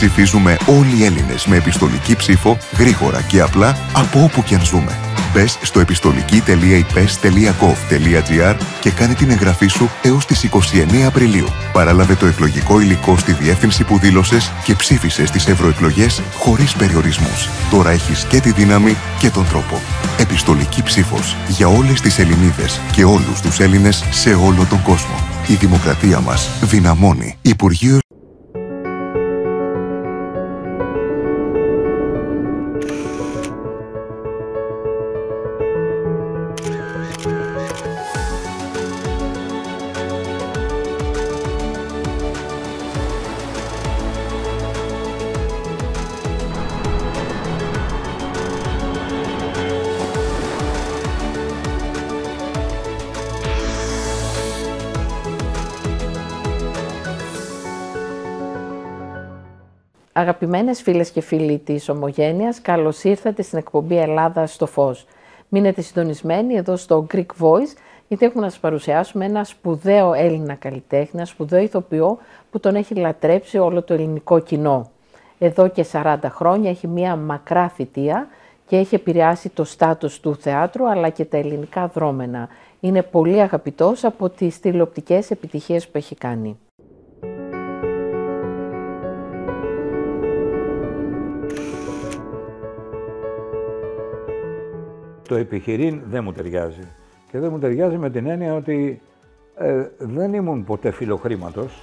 Ψηφίζουμε όλοι οι Έλληνες με επιστολική ψήφο, γρήγορα και απλά από όπου και αν ζούμε. Μπες στο επιστολική.ipes.gov.gr και κάνε την εγγραφή σου έως τις 29 Απριλίου. Παράλαβε το εκλογικό υλικό στη διεύθυνση που δήλωσες και ψήφισες στις ευρωεκλογές χωρίς περιορισμούς. Τώρα έχεις και τη δύναμη και τον τρόπο. Επιστολική ψήφος για όλες τις Ελληνίδες και όλους τους Έλληνες σε όλο τον κόσμο. Η δημοκρατία μας δυναμώνει. Υπουργείο Αγαπημένες φίλες και φίλοι της Ομογένειας, καλώς ήρθατε στην εκπομπή Ελλάδα στο Φως. Μείνετε συντονισμένοι εδώ στο Greek Voice, γιατί έχουμε να σας παρουσιάσουμε ένα σπουδαίο Έλληνα καλλιτέχνη, ένα σπουδαίο ηθοποιό που τον έχει λατρέψει όλο το ελληνικό κοινό. Εδώ και 40 χρόνια έχει μία μακρά θητεία και έχει επηρεάσει το στάτους του θεάτρου αλλά και τα ελληνικά δρόμενα. Είναι πολύ αγαπητός από τις τηλεοπτικές επιτυχίες που έχει κάνει. Το επιχειρήν δεν μου ταιριάζει. Και δεν μου ταιριάζει με την έννοια ότι ε, δεν ήμουν ποτέ φιλοχρήματος.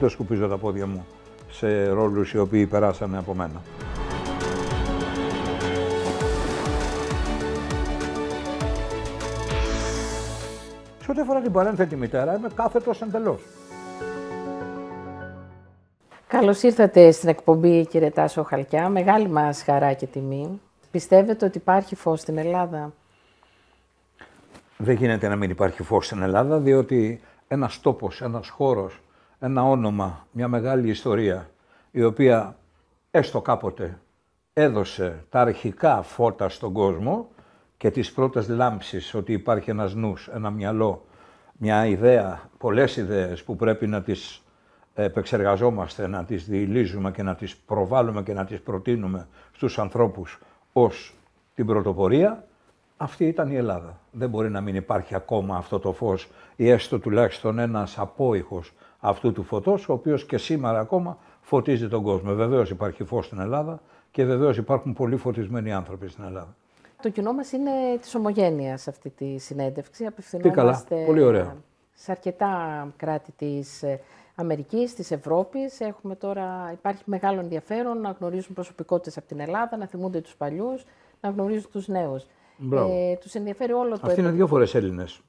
Δεν σκουπίζω τα πόδια μου σε ρόλους οι οποίοι περάσανε από μένα. Σε ό,τι αφορά την παρένθετη μητέρα, είμαι κάθετος εντελώς. Καλώς ήρθατε στην εκπομπή κύριε Τάσο Χαλκιά. Μεγάλη μας χαρά και τιμή. Πιστεύετε ότι υπάρχει φως στην Ελλάδα; Δεν γίνεται να μην υπάρχει φως στην Ελλάδα, διότι ένας τόπος, ένας χώρος, ένα όνομα, μια μεγάλη ιστορία, η οποία έστω κάποτε έδωσε τα αρχικά φώτα στον κόσμο και τις πρώτες λάμψεις ότι υπάρχει ένας νους, ένα μυαλό, μια ιδέα, πολλές ιδέες που πρέπει να τις επεξεργαζόμαστε, να τις διηλίζουμε και να τις προβάλλουμε και να τις προτείνουμε στους ανθρώπους ως την πρωτοπορία, αυτή ήταν η Ελλάδα. Δεν μπορεί να μην υπάρχει ακόμα αυτό το φως ή έστω τουλάχιστον ένας απόϊχος αυτού του φωτός, ο οποίος και σήμερα ακόμα φωτίζει τον κόσμο. Βεβαίως υπάρχει φως στην Ελλάδα και βεβαίως υπάρχουν πολύ φωτισμένοι άνθρωποι στην Ελλάδα. Το κοινό μας είναι της ομογένειας αυτή τη συνέντευξη. Απευθυνόμαστε Πολύ ωραία. σε αρκετά κράτη της Αμερικής, της Ευρώπης. Έχουμε τώρα, υπάρχει μεγάλο ενδιαφέρον να γνωρίζουν προσωπικότητες από την Ελλάδα, να θυμούνται τους παλιούς, να γνωρίζουν τους νέους. Ε, τους ενδιαφέρει όλο το Αυτοί είναι δύο φορές Έλληνες.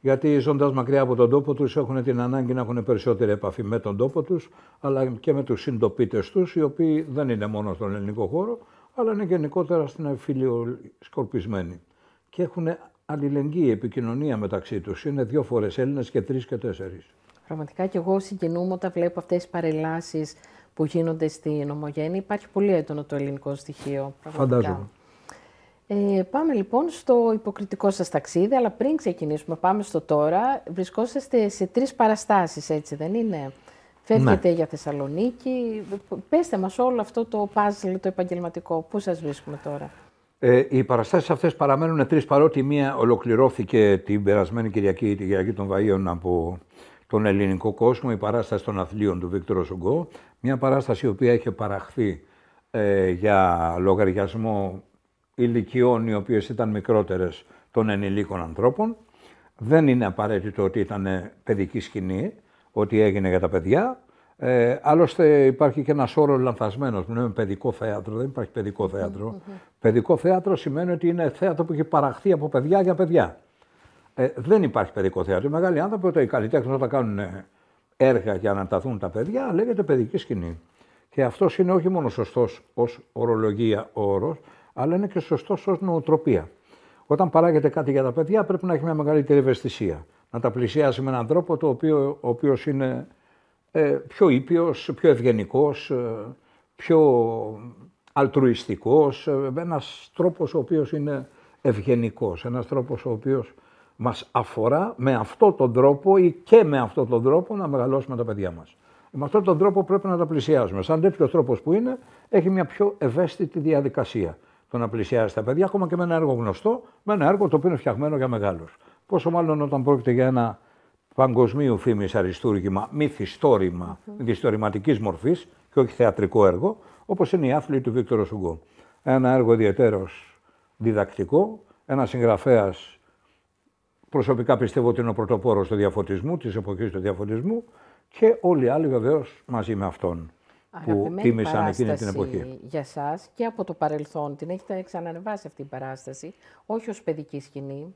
Γιατί ζώντας μακριά από τον τόπο τους, έχουν την ανάγκη να έχουν περισσότερη επαφή με τον τόπο τους, αλλά και με τους συντοπίτες τους, οι οποίοι δεν είναι μόνο στον ελληνικό χώρο, αλλά είναι γενικότερα στην φίλιο σκορπισμένοι. Και έχουν αλληλεγγύη επικοινωνία μεταξύ τους. Είναι δύο φορές Έλληνες και τρεις και τέσσερις. Πραγματικά και εγώ συγκινούμαι όταν βλέπω αυτές τις παρελάσεις που γίνονται στην Ομογέννη. Υπάρχει πολύ έντονο το ελληνικό στοιχείο. Φαντάζομαι. Ε, πάμε λοιπόν στο υποκριτικό σας ταξίδι, αλλά πριν ξεκινήσουμε, πάμε στο τώρα. Βρισκόσαστε σε τρεις παραστάσεις, έτσι δεν είναι; Φεύγετε ναι. για Θεσσαλονίκη. Πέστε μας όλο αυτό το παζλ, το επαγγελματικό. Πού σας βρίσκουμε τώρα; Ε, οι παραστάσεις αυτές παραμένουν τρεις, παρότι μία ολοκληρώθηκε την περασμένη Κυριακή, τη Κυριακή των Βαΐων από τον ελληνικό κόσμο, η παράσταση των αθλείων του Βίκτορο Σουγκό, μια παράσταση η οποία έχει παραχθεί ε, για λογαριασμό ηλικιών οι οποίες ήταν μικρότερες των ενηλίκων ανθρώπων. Δεν είναι απαραίτητο ότι ήταν παιδική σκηνή, ότι έγινε για τα παιδιά. Ε, άλλωστε υπάρχει και ένας όρος λανθασμένος, που λέμε παιδικό θέατρο, δεν υπάρχει παιδικό Παιδικό θέατρο σημαίνει ότι είναι θέατρο που έχει παραχθεί από παιδιά για παιδιά. Ε, δεν υπάρχει παιδικό θέατρο. Οι μεγάλοι άνθρωποι, όταν οι καλλιτέχνες όταν κάνουν έργα για να ταθούν τα παιδιά, λέγεται παιδική σκηνή. Και αυτός είναι όχι μόνο σωστός ως ορολογία όρος, αλλά είναι και σωστός ως νοοτροπία. Όταν παράγεται κάτι για τα παιδιά, πρέπει να έχει μια μεγαλύτερη ευαισθησία. Να τα πλησιάσει με έναν τρόπο το οποίο, ο οποίος είναι ε, πιο ήπιος, πιο ευγενικός, ε, πιο αλτρουιστικός, ε, ένας τρόπος ο οποίος είναι ευγενικός, ένας τρόπος ο οποίος μας αφορά με αυτόν τον τρόπο ή και με αυτόν τον τρόπο να μεγαλώσουμε τα παιδιά μας. Με αυτόν τον τρόπο πρέπει να τα πλησιάζουμε. Σαν τέτοιος τρόπος που είναι, έχει μια πιο ευαίσθητη διαδικασία το να πλησιάζει τα παιδιά, ακόμα και με ένα έργο γνωστό, με ένα έργο το οποίο είναι φτιαγμένο για μεγάλους. Πόσο μάλλον όταν πρόκειται για ένα παγκοσμίου φήμης αριστούργημα, μυθιστόρημα, mm-hmm. μυθιστορηματικής μορφής και όχι θεατρικό έργο, όπως είναι η άθλη του Βίκτορο Σουγκό. Ένα έργο ιδιαίτερος διδακτικό, ένας συγγραφέας προσωπικά πιστεύω ότι είναι ο πρωτοπόρος του διαφωτισμού, της εποχής του διαφωτισμού και όλοι οι άλλοι βεβαίως μαζί με αυτόν που τίμησαν εκείνη την εποχή. Για εσά και από το παρελθόν την έχετε ξανανεβάσει αυτή την παράσταση, όχι ως παιδική σκηνή.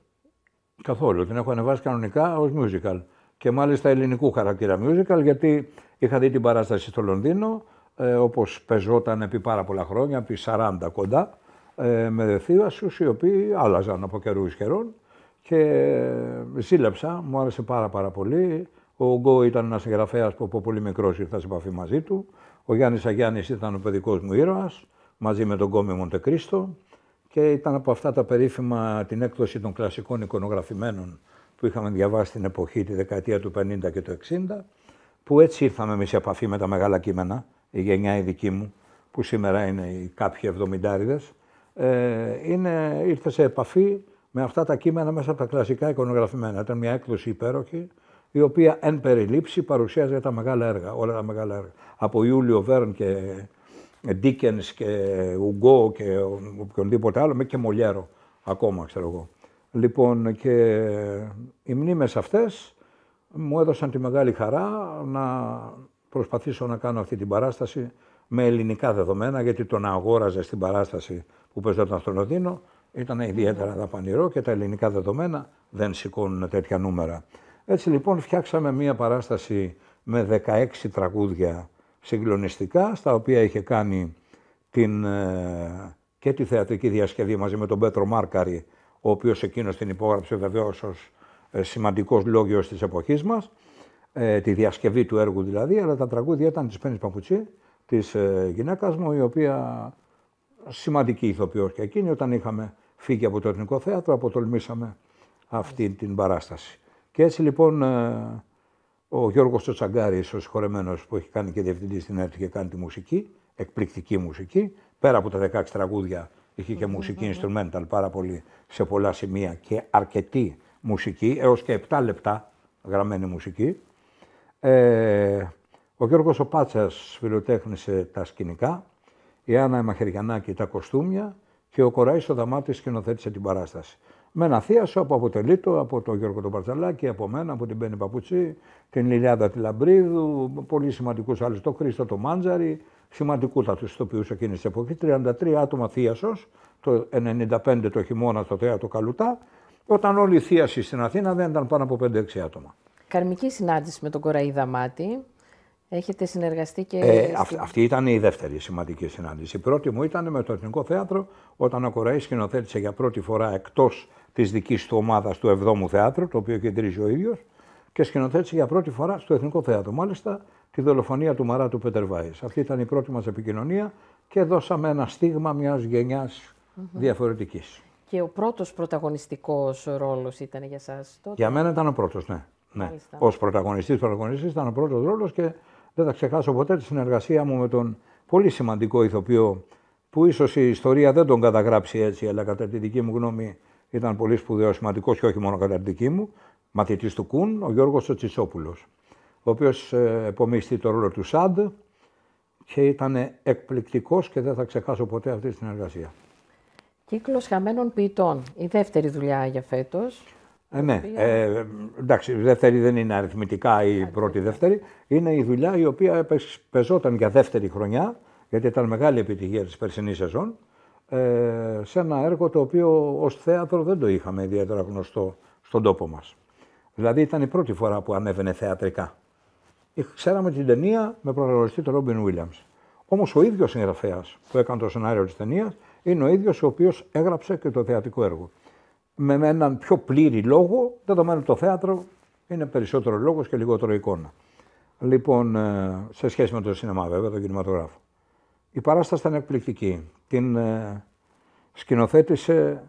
Καθόλου. Την έχω ανεβάσει κανονικά ως musical. Και μάλιστα ελληνικού χαρακτήρα musical, γιατί είχα δει την παράσταση στο Λονδίνο, ε, όπως πεζόταν επί πάρα πολλά χρόνια, επί 40 κοντά, ε, με θύβασου οι οποίοι άλλαζαν από καιρούς καιρών. Και ε, ζήλεψα, μου άρεσε πάρα πάρα πολύ. Ο Γκο ήταν ένας συγγραφέας που από πολύ μικρός ήρθα σε επαφή μαζί του. Ο Γιάννης Αγιάννης ήταν ο παιδικός μου ήρωας, μαζί με τον Κόμι Μοντεκρίστο και ήταν από αυτά τα περίφημα την έκδοση των κλασικών εικονογραφημένων που είχαμε διαβάσει την εποχή, τη δεκαετία του 50 και του 60, που έτσι ήρθαμε εμείς σε επαφή με τα μεγάλα κείμενα, η γενιά η δική μου, που σήμερα είναι οι κάποιοι εβδομηντάριδες, ε, είναι, ήρθε σε επαφή με αυτά τα κείμενα μέσα από τα κλασικά εικονογραφημένα. Ήταν μια έκδοση υπέροχη, η οποία εν περιλήψη παρουσίαζε τα μεγάλα έργα, όλα τα μεγάλα έργα. Από Ιούλιο Βέρν και Ντίκενς και Ουγκό και οποιονδήποτε άλλο, με και Μολιέρο ακόμα, ξέρω εγώ. Λοιπόν, και οι μνήμες αυτές μου έδωσαν τη μεγάλη χαρά να προσπαθήσω να κάνω αυτή την παράσταση με ελληνικά δεδομένα, γιατί το να αγόραζε στην παράσταση που παίζονταν στο Λονδίνο ήταν ιδιαίτερα δαπανηρό και τα ελληνικά δεδομένα δεν σηκώνουν τέτοια νούμερα. Έτσι λοιπόν φτιάξαμε μία παράσταση με 16 τραγούδια συγκλονιστικά, στα οποία είχε κάνει την, ε, και τη θεατρική διασκευή μαζί με τον Πέτρο Μάρκαρη, ο οποίος εκείνος την υπόγραψε βεβαίως ως ε, σημαντικός λόγιος της εποχής μας, ε, τη διασκευή του έργου δηλαδή, αλλά τα τραγούδια ήταν της Πέννης Παπουτσί, της γυναίκας μου, η οποία σημαντική ηθοποιός και εκείνη, όταν είχαμε φύγει από το Εθνικό Θέατρο, αποτολμήσαμε αυτή την παράσταση. Και έτσι λοιπόν ε, ο Γιώργος Τσοτσαγκάρης, ο συγχωρεμένος που έχει κάνει και διευθυντής στην ΕΡΤ και κάνει τη μουσική, εκπληκτική μουσική, πέρα από τα 16 τραγούδια είχε και μουσική instrumental πάρα πολύ σε πολλά σημεία και αρκετή μουσική, έως και 7 λεπτά γραμμένη μουσική. Ε, ο Γιώργος ο Πάτσας φιλοτέχνησε τα σκηνικά, η Άννα Μαχαιριανάκη τα κοστούμια και ο Κοράης ο Δαμάτης σκηνοθέτησε την παράσταση με ένα θείασο που αποτελείται από τον Γιώργο τον Παρτσαλάκη, από μένα, από την Μπέννη Παπουτσί, την Λιλιάδα τη Λαμπρίδου, πολύ σημαντικούς άλλους, τον Χρήστο το Μάντζαρη, σημαντικότατου ηθοποιούς εκείνης της εποχής. 33 άτομα θείασος, το 95 το χειμώνα στο θέατρο Καλουτά, όταν όλη η θείαση στην Αθήνα δεν ήταν πάνω από 5-6 άτομα. Καρμική συνάντηση με τον Κοραίδα Μάτι. Έχετε συνεργαστεί και. Ε, αυτή ήταν η δεύτερη σημαντική συνάντηση. Η πρώτη μου ήταν με το Εθνικό Θέατρο, όταν ο Κοραής σκηνοθέτησε για πρώτη φορά εκτός της δικής του ομάδας του 7ου Θεάτρου, το οποίο κεντρίζει ο ίδιος, και σκηνοθέτησε για πρώτη φορά στο Εθνικό Θέατρο. Μάλιστα τη δολοφονία του Μαράτου Πετερβάη. Αυτή ήταν η πρώτη μας επικοινωνία και δώσαμε ένα στίγμα μιας γενιάς mm-hmm. διαφορετικής. Και ο πρώτος πρωταγωνιστικός ρόλος ήταν για εσά τότε; Για μένα ήταν ο πρώτος, ναι. ναι. Ω πρωταγωνιστής, πρωταγωνιστής ήταν ο πρώτος ρόλος και δεν θα ξεχάσω ποτέ τη συνεργασία μου με τον πολύ σημαντικό ηθοποιό που ίσως η ιστορία δεν τον καταγράψει έτσι, αλλά κατά τη δική μου γνώμη ήταν πολύ σπουδαίος, σημαντικός και όχι μόνο κατά τη δική μου, μαθητής του Κουν, ο Γιώργος Τσιτσόπουλος, ο οποίος ε, επομίστη το ρόλο του Σαντ και ήταν εκπληκτικός και δεν θα ξεχάσω ποτέ αυτή τη συνεργασία. Κύκλος χαμένων ποιητών. Η δεύτερη δουλειά για φέτος. Ε, ναι, ε, εντάξει, η δεύτερη δεν είναι αριθμητικά η πρώτη-δεύτερη. Είναι η δουλειά η οποία πεζόταν για δεύτερη χρονιά, γιατί ήταν μεγάλη επιτυχία της περσινής σεζόν, ε, σε ένα έργο το οποίο ως θέατρο δεν το είχαμε ιδιαίτερα γνωστό στον τόπο μας. Δηλαδή ήταν η πρώτη φορά που ανέβαινε θεατρικά. Ξέραμε την ταινία με προγραμματιστή τον Ρόμπιν Βίλιαμς. Όμως ο ίδιος συγγραφέας που έκανε το σενάριο της ταινίας είναι ο ίδιος ο οποίος έγραψε και το θεατρικό έργο με έναν πιο πλήρη λόγο, δεδομένου το θέατρο είναι περισσότερο λόγος και λιγότερο εικόνα. Λοιπόν, ε, σε σχέση με το σινεμά βέβαια, τον κινηματογράφο. Η παράσταση ήταν εκπληκτική. Την ε, σκηνοθέτησε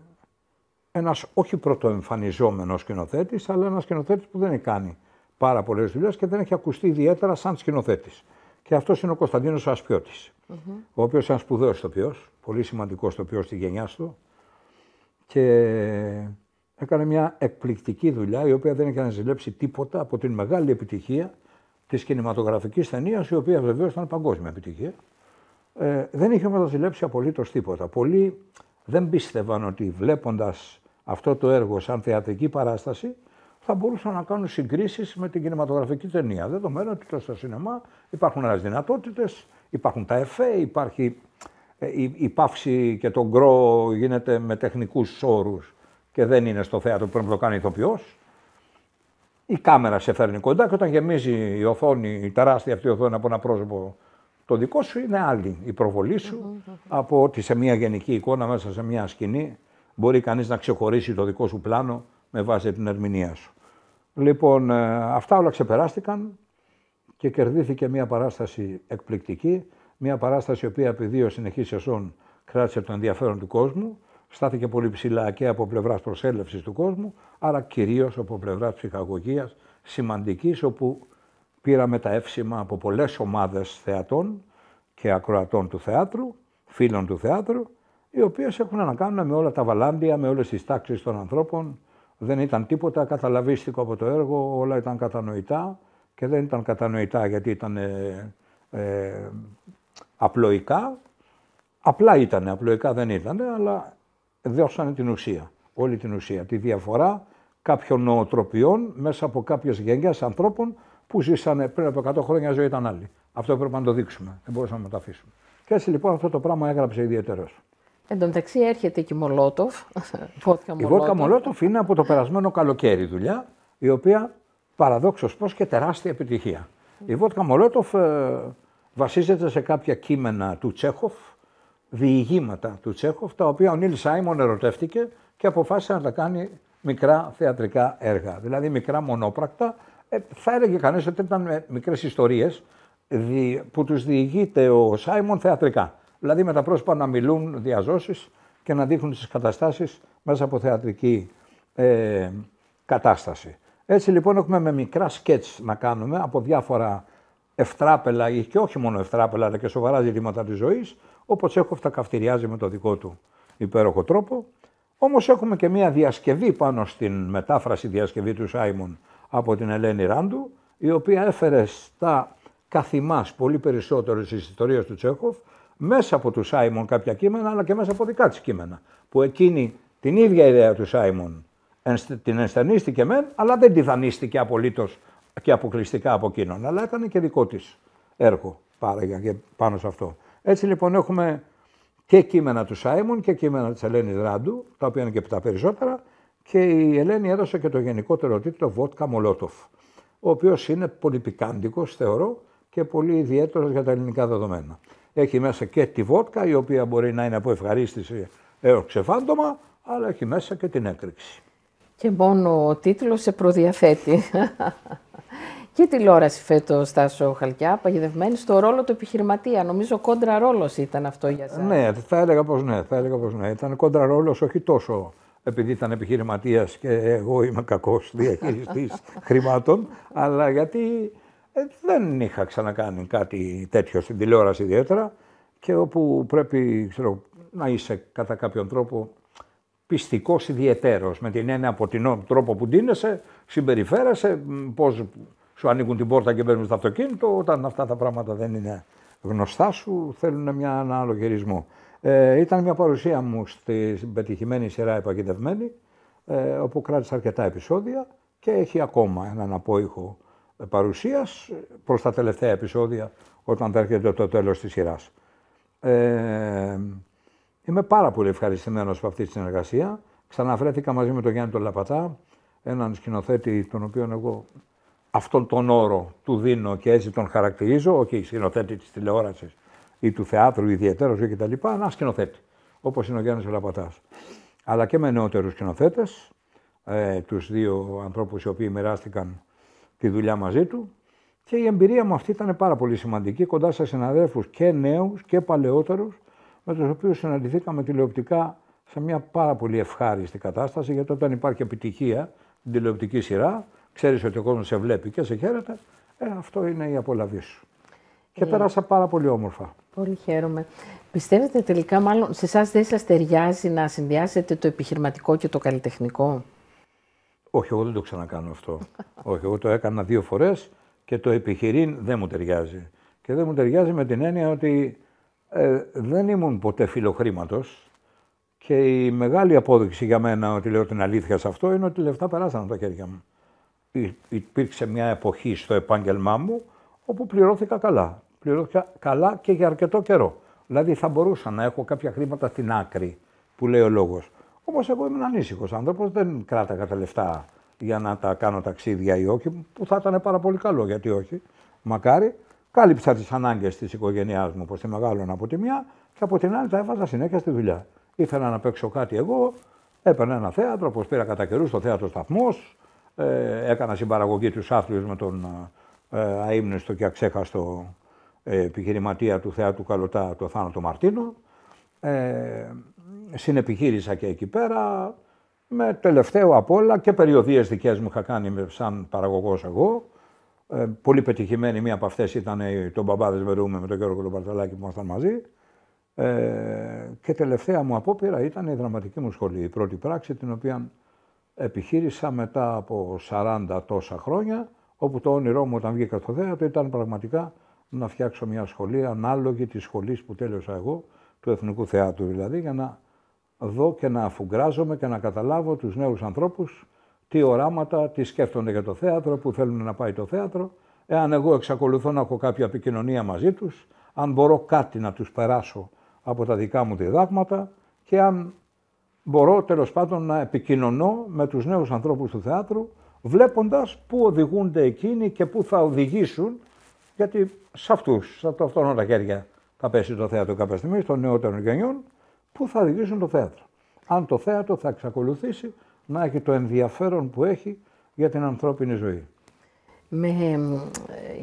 ένας όχι πρωτοεμφανιζόμενος σκηνοθέτης, αλλά ένας σκηνοθέτης που δεν έχει κάνει πάρα πολλές δουλειές και δεν έχει ακουστεί ιδιαίτερα σαν σκηνοθέτης. Και αυτός είναι ο Κωνσταντίνος Ασπιώτης, mm-hmm. ο οποίος είναι ένας σπουδαίος ηθοποιός, πολύ σημαντικός ηθοποιός στη γενιά του. Και έκανε μια εκπληκτική δουλειά, η οποία δεν έχει να ζηλέψει τίποτα από την μεγάλη επιτυχία της κινηματογραφικής ταινίας, η οποία βεβαίως ήταν παγκόσμια επιτυχία. Ε, δεν είχε όμω ζηλέψει απολύτως τίποτα. Πολλοί δεν πίστευαν ότι βλέποντας αυτό το έργο σαν θεατρική παράσταση θα μπορούσαν να κάνουν συγκρίσεις με την κινηματογραφική ταινία. Δεδομένου ότι στο σινεμά υπάρχουν άλλες δυνατότητες, υπάρχουν τα εφέ, υπάρχει ε, η, η παύση και το γκρό γίνεται με τεχνικούς όρους και δεν είναι στο θέατρο που πρέπει να το κάνει ηθοποιός. Η κάμερα σε φέρνει κοντά και όταν γεμίζει η οθόνη, η τεράστια αυτή οθόνη από ένα πρόσωπο το δικό σου είναι άλλη η προβολή σου από ότι σε μια γενική εικόνα μέσα σε μια σκηνή μπορεί κανείς να ξεχωρίσει το δικό σου πλάνο με βάση την ερμηνεία σου. Λοιπόν, ε, αυτά όλα ξεπεράστηκαν και κερδίθηκε μια παράσταση εκπληκτική, μια παράσταση η οποία επειδή ο συνεχής σεζόν κράτησε το ενδιαφέρον του κόσμου, στάθηκε πολύ ψηλά και από πλευράς προσέλευσης του κόσμου, άρα κυρίως από πλευράς ψυχαγωγίας σημαντικής, όπου πήραμε τα εύσημα από πολλές ομάδες θεατών και ακροατών του θεάτρου, φίλων του θεάτρου, οι οποίες έχουν να κάνουν με όλα τα βαλάντια, με όλες τις τάξεις των ανθρώπων. Δεν ήταν τίποτα καταλαβίστικο από το έργο, όλα ήταν κατανοητά και δεν ήταν κατανοητά γιατί ήταν ε, ε, απλοϊκά. Απλά ήταν, απλοϊκά δεν ήταν, αλλά δώσανε την ουσία, όλη την ουσία, τη διαφορά κάποιων νοοτροπιών μέσα από κάποιες γενιές ανθρώπων που ζήσανε πριν από 100 χρόνια ζωή ήταν άλλη. Αυτό πρέπει να το δείξουμε, δεν μπορούσαμε να το αφήσουμε. Και έτσι λοιπόν αυτό το πράγμα έγραψε ιδιαίτερος. Εν τω μεταξύ έρχεται και η Μολότοφ. η βότκα Μολότοφ είναι από το περασμένο καλοκαίρι δουλειά, η οποία παραδόξως πώς και τεράστια επιτυχία. Η βότκα Μολότοφ ε, βασίζεται σε κάποια κείμενα του Τσέχοφ, διηγήματα του Τσέχοφ, τα οποία ο Νίλ Σάιμον ερωτεύτηκε και αποφάσισε να τα κάνει μικρά θεατρικά έργα. Δηλαδή μικρά μονόπρακτα. Ε, θα έλεγε κανείς ότι ήταν μικρές ιστορίες που τους διηγείται ο Σάιμον θεατρικά. Δηλαδή με τα πρόσωπα να μιλούν διαζώσεις και να δείχνουν τις καταστάσεις μέσα από θεατρική ε, κατάσταση. Έτσι λοιπόν έχουμε με μικρά σκέτς να κάνουμε από διάφορα ευτράπελα ή και όχι μόνο ευτράπελα αλλά και σοβαρά ζητήματα της ζωής ο έχω τα καυτηριάζει με το δικό του υπέροχο τρόπο. Όμως έχουμε και μια διασκευή πάνω στην μετάφραση διασκευή του Σάιμον από την Ελένη Ράντου, η οποία έφερε στα καθημάς πολύ περισσότερο τη ιστορία του Τσέχοφ, μέσα από του Σάιμον κάποια κείμενα, αλλά και μέσα από δικά της κείμενα. Που εκείνη την ίδια ιδέα του Σάιμον την ενστανίστηκε μεν, αλλά δεν τη δανείστηκε απολύτως και αποκλειστικά από εκείνον. Αλλά έκανε και δικό της έργο πάνω σε αυτό. Έτσι λοιπόν έχουμε και κείμενα του Σάιμον και κείμενα της Ελένης Ράντου, τα οποία είναι και τα περισσότερα, και η Ελένη έδωσε και το γενικότερο τίτλο Βότκα Μολότοφ, ο οποίος είναι πολύ πικάντικος, θεωρώ, και πολύ ιδιαίτερος για τα ελληνικά δεδομένα. Έχει μέσα και τη βότκα, η οποία μπορεί να είναι από ευχαρίστηση έως ξεφάντωμα, αλλά έχει μέσα και την έκρηξη. Και μόνο ο τίτλος σε προδιαθέτει. Και τηλεόραση φέτος, Στάσο Χαλκιά, παγιδευμένη στο ρόλο του επιχειρηματία. Νομίζω κόντρα ρόλος ήταν αυτό για σας. Ναι, θα έλεγα πως ναι, θα έλεγα πως ναι. Ήταν κόντρα ρόλος όχι τόσο επειδή ήταν επιχειρηματίας και εγώ είμαι κακός διαχειριστής χρημάτων, αλλά γιατί ε, δεν είχα ξανακάνει κάτι τέτοιο στην τηλεόραση ιδιαίτερα και όπου πρέπει ξέρω, να είσαι κατά κάποιον τρόπο πιστικός ιδιαιτέρω. Με την έννοια από τον τρόπο που ντύνεσαι, συμπεριφέρεσαι, πώς σου ανοίγουν την πόρτα και μπαίνουν στο αυτοκίνητο. Όταν αυτά τα πράγματα δεν είναι γνωστά σου, θέλουν μια, ένα άλλο χειρισμό. Ε, ήταν μια παρουσία μου στην πετυχημένη σειρά Επαγγελευμένη, ε, όπου κράτησα αρκετά επεισόδια και έχει ακόμα έναν απόϊχο παρουσίας προς τα τελευταία επεισόδια, όταν θα έρχεται το τέλος της σειράς. Ε, είμαι πάρα πολύ ευχαριστημένος από αυτή τη συνεργασία. Ξαναβρέθηκα μαζί με τον Γιάννη τον Λαπατά, έναν σκηνοθέτη τον οποίο εγώ αυτόν τον όρο του δίνω και έτσι τον χαρακτηρίζω, όχι σκηνοθέτη της τηλεόρασης ή του θεάτρου ιδιαίτερος κτλ. Ένα σκηνοθέτη, όπως είναι ο Γιάννης Λαπατάς. Αλλά και με νεότερους σκηνοθέτες, ε, τους δύο ανθρώπους οι οποίοι μοιράστηκαν τη δουλειά μαζί του. Και η εμπειρία μου αυτή ήταν πάρα πολύ σημαντική κοντά σε συναδέλφους και νέους και παλαιότερους, με τους οποίους συναντηθήκαμε τηλεοπτικά σε μια πάρα πολύ ευχάριστη κατάσταση, γιατί όταν υπάρχει επιτυχία στην τηλεοπτική σειρά, ξέρεις ότι ο κόσμος σε βλέπει και σε χαίρεται, ε, αυτό είναι η απολαβή σου. Και Ε. πέρασα πάρα πολύ όμορφα. Πολύ χαίρομαι. Πιστεύετε τελικά, μάλλον σε εσάς δεν σας ταιριάζει να συνδυάσετε το επιχειρηματικό και το καλλιτεχνικό; Όχι, εγώ δεν το ξανακάνω αυτό. Όχι, εγώ το έκανα δύο φορές και το επιχειρήν δεν μου ταιριάζει. Και δεν μου ταιριάζει με την έννοια ότι ε, δεν ήμουν ποτέ φιλοχρήματος και η μεγάλη απόδειξη για μένα ότι λέω την αλήθεια σε αυτό είναι ότι οι λεφτά περάσαν από τα χέρια μου. Υ- Υπήρξε μια εποχή στο επάγγελμά μου όπου πληρώθηκα καλά. Πληρώθηκα καλά και για αρκετό καιρό. Δηλαδή θα μπορούσα να έχω κάποια χρήματα στην άκρη που λέει ο λόγος. Όμως εγώ ήμουν ανήσυχος άνθρωπος, δεν κράταγα τα λεφτά για να τα κάνω ταξίδια ή όχι, που θα ήταν πάρα πολύ καλό, γιατί όχι. Μακάρι, κάλυψα τις ανάγκες της οικογένειάς μου, πως τη μεγάλωνα από τη μια και από την άλλη τα έβαζα συνέχεια στη δουλειά. Ήθελα να παίξω κάτι εγώ, έπαιρνα ένα θέατρο, όπως πήρα κατά καιρούς στο θέατρο Σταθμός, ε, έκανα συμπαραγωγή τους άθλιους με τον ε, αείμνηστο και αξέχαστο ε, επιχειρηματία του θεάτρου Καλωτά, το Θάνατο Μαρτίνο. Ε, συνεπιχείρησα και εκεί πέρα, με τελευταίο απ' όλα και περιοδίες δικές μου είχα κάνει με- σαν παραγωγός εγώ. Ε, πολύ πετυχημένη, μία από αυτές ήταν η- το «Μπαμπάδες Βερούμε» με τον Γιώργο τον Παρταλάκη που ήμασταν μαζί. Ε, και τελευταία μου απόπειρα ήταν η δραματική μου σχολή, η πρώτη πράξη, την οποία επιχείρησα μετά από 40 τόσα χρόνια, όπου το όνειρό μου όταν βγήκα στο θέατρο ήταν πραγματικά να φτιάξω μια σχολή ανάλογη της σχολής που τέλειωσα εγώ, του Εθνικού Θεάτρου δηλαδή, για να δω και να αφουγκράζομαι και να καταλάβω τους νέους ανθρώπους τι οράματα, τι σκέφτονται για το θέατρο, που θέλουν να πάει το θέατρο, εάν εγώ εξακολουθώ να έχω κάποια επικοινωνία μαζί τους, αν μπορώ κάτι να τους περάσω από τα δικά μου διδάγματα και αν μπορώ τέλος πάντων να επικοινωνώ με τους νέους ανθρώπους του θεάτρου, βλέποντας πού οδηγούνται εκείνοι και πού θα οδηγήσουν, γιατί σε αυτούς, σε αυτό αυτόν τα χέρια θα πέσει το θέατρο κάποια στιγμή, των νεότερων γενιών, πού θα οδηγήσουν το θέατρο. Αν το θέατρο θα εξακολουθήσει να έχει το ενδιαφέρον που έχει για την ανθρώπινη ζωή. Με, εμ,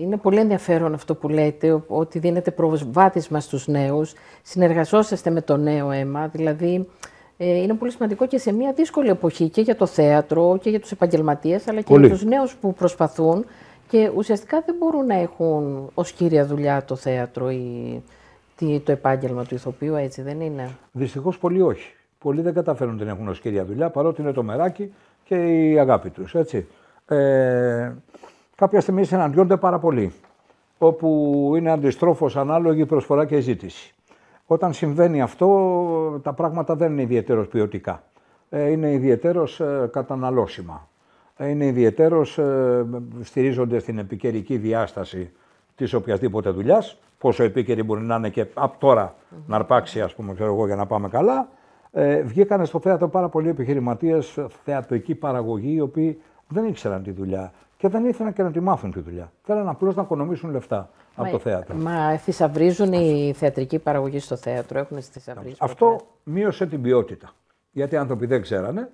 είναι πολύ ενδιαφέρον αυτό που λέτε, ο- ότι δίνετε προβάδισμα στους νέους, συνεργαζόσαστε με το νέο αίμα, δηλαδή ε, είναι πολύ σημαντικό και σε μια δύσκολη εποχή και για το θέατρο και για τους επαγγελματίες, αλλά και Πολύ. για τους νέους που προσπαθούν και ουσιαστικά δεν μπορούν να έχουν ως κύρια δουλειά το θέατρο ή τι- το επάγγελμα του ηθοποιού, έτσι δεν είναι; Δυστυχώς πολλοί όχι. Πολλοί δεν καταφέρουν να την έχουν ως κυρία δουλειά παρότι είναι το μεράκι και η αγάπη τους. Ε, κάποια στιγμή συναντιόνται πάρα πολύ. Όπου είναι αντιστρόφως ανάλογη η προσφορά και η ζήτηση. Όταν συμβαίνει αυτό, τα πράγματα δεν είναι ιδιαίτερω ποιοτικά. Ε, είναι ιδιαίτερω καταναλώσιμα. Ε, είναι ιδιαίτερω στηρίζονται στην επικαιρική διάσταση της οποιασδήποτε δουλειάς. Πόσο επίκαιρη μπορεί να είναι και από τώρα να αρπάξει, ας πούμε, ξέρω εγώ, για να πάμε καλά. Ε, βγήκανε στο θέατρο πάρα πολλοί επιχειρηματίες, θεατρική παραγωγή, οι οποίοι δεν ήξεραν τη δουλειά και δεν ήθελαν και να τη μάθουν τη δουλειά. Θέλαν απλώς να οικονομήσουν λεφτά από το θέατρο. Μα θησαυρίζουν η θεατρική παραγωγή στο θέατρο, έχουν θησαυρίσει. Αυτό μείωσε την ποιότητα. Γιατί οι άνθρωποι δεν ξέρανε.